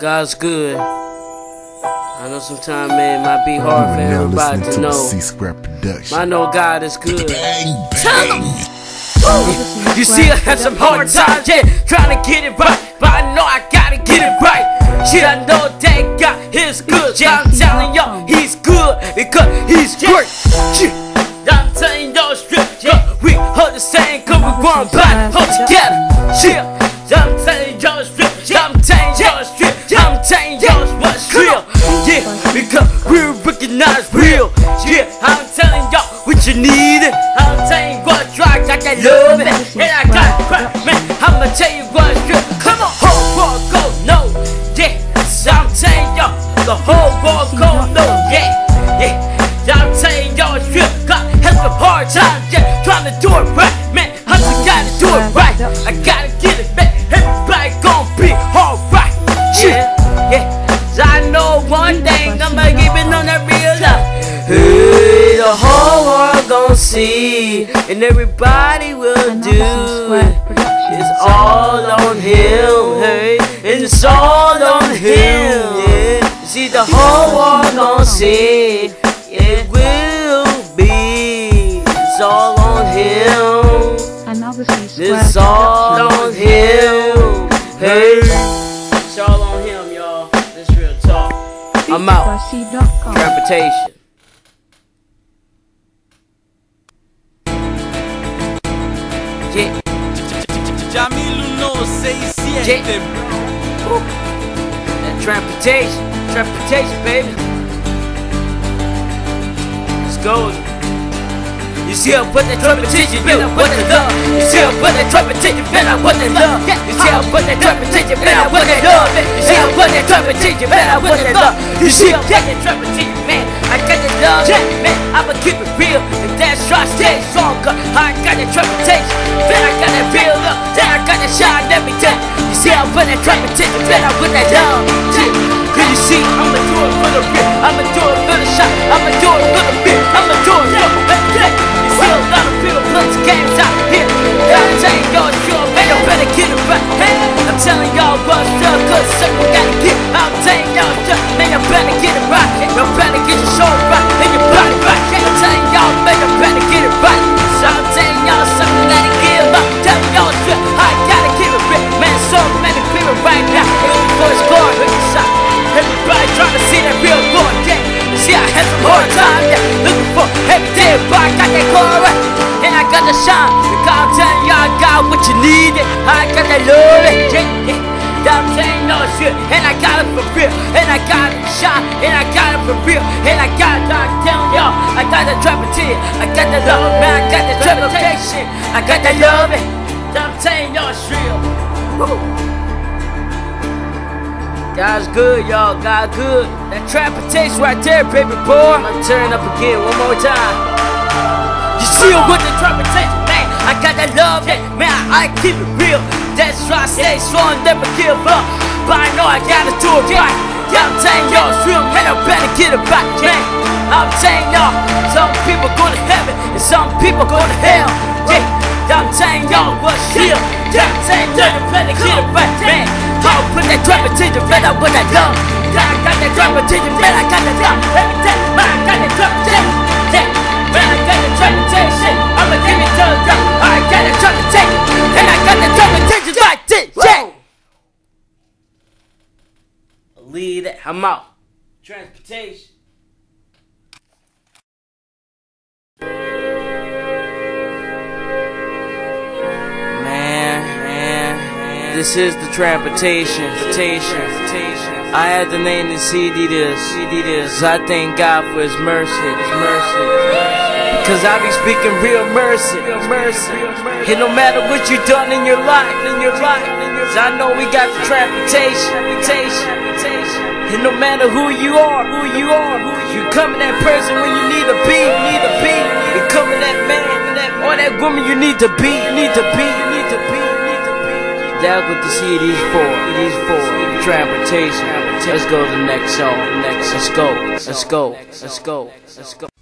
God's good. I know sometimes, man, it might be hard for everybody to to know. Production. I know God is good. Tell them. You see, I had some hard times, yeah, trying to get it right, but I know I gotta get it right. Shit, I know that God is good. Yeah, I'm telling y'all, He's good because He's great. Shit, I'm telling y'all straight, yeah, we hold the same, cause we run back, hold together. Shit, I'm telling y'all straight, I'm telling y'all straight, I'm telling y'all what's real. Yeah, because we recognize real. Yeah, I'm telling y'all what you need. I'm telling you what's right, I got love it. And I got crap, man. I'ma tell you what's real. Come on, world go no. So y'all, the whole world go no. Yeah, yeah. I'm telling y'all real. God has some hard times, yeah. Trying to do it right, man. I just gotta do it right. I gotta get it back. Everybody gon' be alright. Yeah, yeah. I know one thing, I'ma keep it on that real life. Hey, the whole world gon' see, and everybody will do it. It's all on him, hey, it's all on him, yeah. see, the whole world gon' see. it will be. It's all on him. It's all on him. Hey. It's all on him, y'all. This real talk. I'm out. C.com. Reputation. Yeah. Jamilu no 67 Yeah. That transportation. Transportation, baby. Let's go. You see I put that transportation, man, I put that love. You see I put that transportation, man, I put that love. You see I put that transportation, man, I put that love. You see I put that transportation, man, I put that love. You see I put that transportation, man, I got that love. Man, I'ma keep it real, and that's why I stay strong. Cause I got that transportation, man, I got that real love. Then I got that shine every day. You see I put that transportation, man, I put that love. Cause you see, I'ma do it for the real, I'ma do it for the shot, I'ma do it for the real, I'ma do it for the real. You see a lot of people playing games out here. I'm telling y'all, sure, man, you better get it right. Hey, I'm telling y'all what's up, cause something gotta get. I'm telling y'all, man, you better get it right. You better get your show right, but I got that glory. And I got the shine. Because I'm telling I got what you need. I got that love, yeah. I'm saying no shit, and I got it for real, and I got it shine, and I got it for real, and I got it, I'm telling y'all, I got the transportation, I got the love, man, I got the transportation, I got that love, I'm saying y'all it's real. Woo. God's good, y'all. God good. That transportation right there, baby boy. I'm turn up again one more time. See with the transportation, man. I got that love, yeah, man. I, keep it real. That's why I stay strong, never give up. But I know I gotta do it right. Yeah, I'm telling y'all, it's real, man. I better get it right, man. I'm telling y'all, some people go to heaven and some people go to hell. Yeah, I'm telling y'all what's real. Yeah, I'm telling y'all, you better get it right, man. I'll put that drum into the red, I put that love. I got that drum into the red, I got that love. Every day, man, I got that drum into yeah, I got into shit. I'ma give it to the. I got drum into and I got into like this, yeah. Lead it, I'm out. Transportation. Man, man. This is the transportation. I had to name the CD this. CD this. I thank God for His mercy. His mercy. Cause I be speaking real mercy. Mercy. And no matter what you done in your life, in your life, Cause I know we got the transportation. And no matter who you are, who you are, who you coming that person when you need to be, need to be. You coming that man, or that woman you need to be, need to be, you need to be, need to be. That's what the CD is for. It is for transportation. Let's go to the next song. Next, let's go. Let's go. Let's go. Let's go.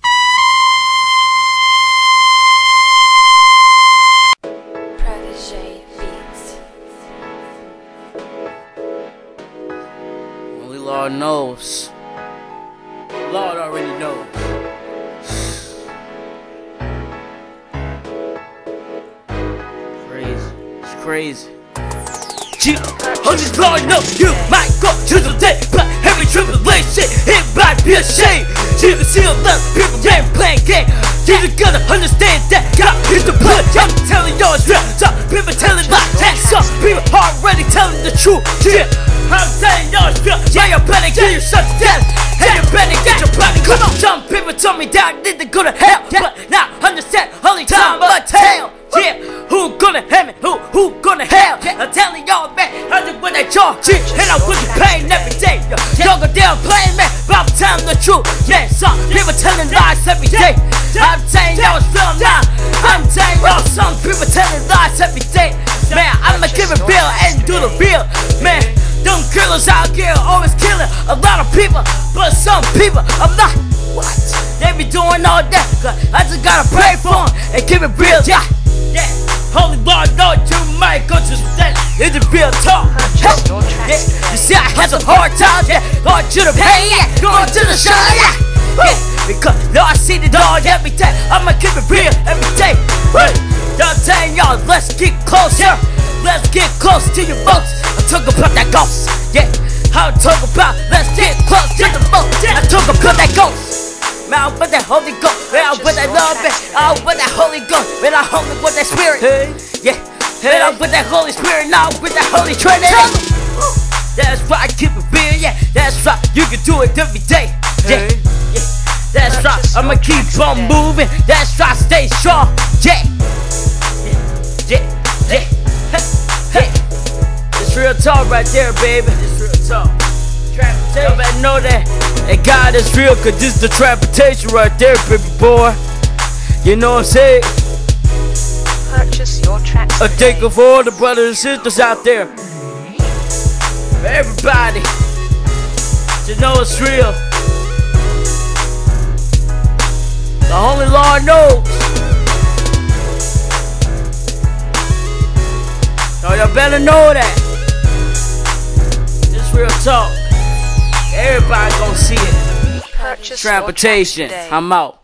Knows. Lord already knows. Crazy. It's crazy. You, on this Lord know you might go to the day, but every tribulation, it might be a shame. You see a lot people game playing game. You just gotta understand that God is the blood. I'm telling y'all it's real. Some people telling lies, some people already telling the truth. Yeah, I'm telling y'all it's real. Yeah, you better get yourself together. And you better get your body. Come on, some people told me that I need to go to hell, but now understand only time will tell. Yeah, who gonna heaven? Who who gonna hell? I'm telling y'all, man, I just with that yeah, and I put the pain every day. Y'all go down playing, man, but I'm telling the truth. Yeah, some people telling lies every day. I'm telling y'all it's real now. I'm telling y'all some people telling lies every day. Man, I'ma give it real and do the real, man. Them killers out here always killing a lot of people, but some people I'm not. What? They be doing all that. 'cause I just gotta pray for 'em and keep it real. Yeah, yeah. Holy Lord, Lord, you might go to that. It's a real talk. Yeah, you see, I had some hard times. Yeah, going to the pain. Yeah, going to the sun. Yeah. Yeah, because Lord, I see the dog every day. I'ma keep it real every day. Right. I'm telling y'all, let's get closer. Let's get close to your boats. I talk about that ghost. Yeah. I talk about let's get close to the boat. I talk about that ghost. Man, I with that Holy Ghost. Man, I with that love. Man, I with that Holy Ghost. Man, I holy with that Spirit. Yeah. Man, I with that Holy Spirit. Now I with that Holy Trinity. That's right, keep it real. Yeah. That's right. You can do it every day. Yeah. Yeah. That's right. I'ma keep on moving. That's right. Stay strong. Yeah. Yeah. Yeah. Yeah. It's real talk right there, baby. It's real talk. Y'all better know that. And God is real, cause this the transportation right there, baby boy. You know what I'm saying? Purchase your tracks A take of all the brothers and sisters out there. For everybody to know it's real. The only Lord knows. So y'all better know that. This real talk. Everybody gonna see it. Purchase Transportation. I'm out.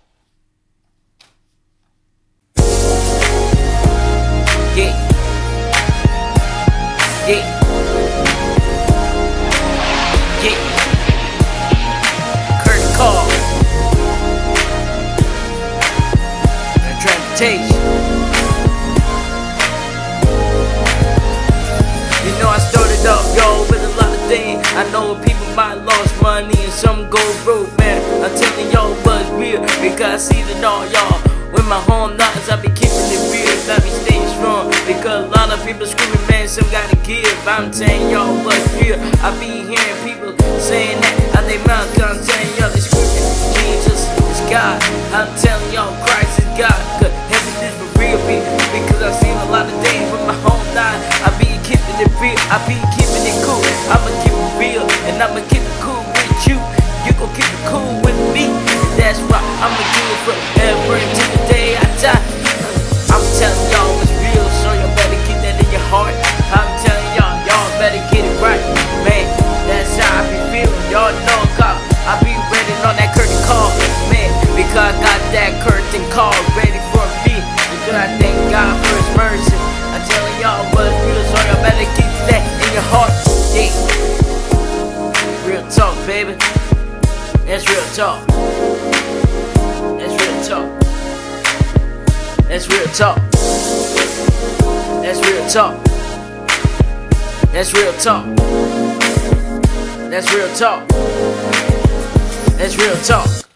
And. You know I started up, yo, with a lot of things. I know people might lost money and some go broke, man. I'm telling y'all what's real because I see it all, y'all. With my home knowledge, I be keeping it real. I be staying strong because a lot of people screaming, man, some gotta give. I'm telling y'all what's real. I be hearing people saying that out their mouth. I'm telling y'all they screaming, Jesus is God. I'm telling y'all Christ is God. Real. Because I've seen a lot of things with my home line. I be keeping it real. I be keeping it cool. I'ma keep it real and I'ma keep it cool with you. You gon' keep it cool with me. That's why I'ma do it forever until the day I die. I'm telling baby. That's real talk. That's real talk. That's real talk. That's real talk. That's real talk. That's real talk. That's real talk.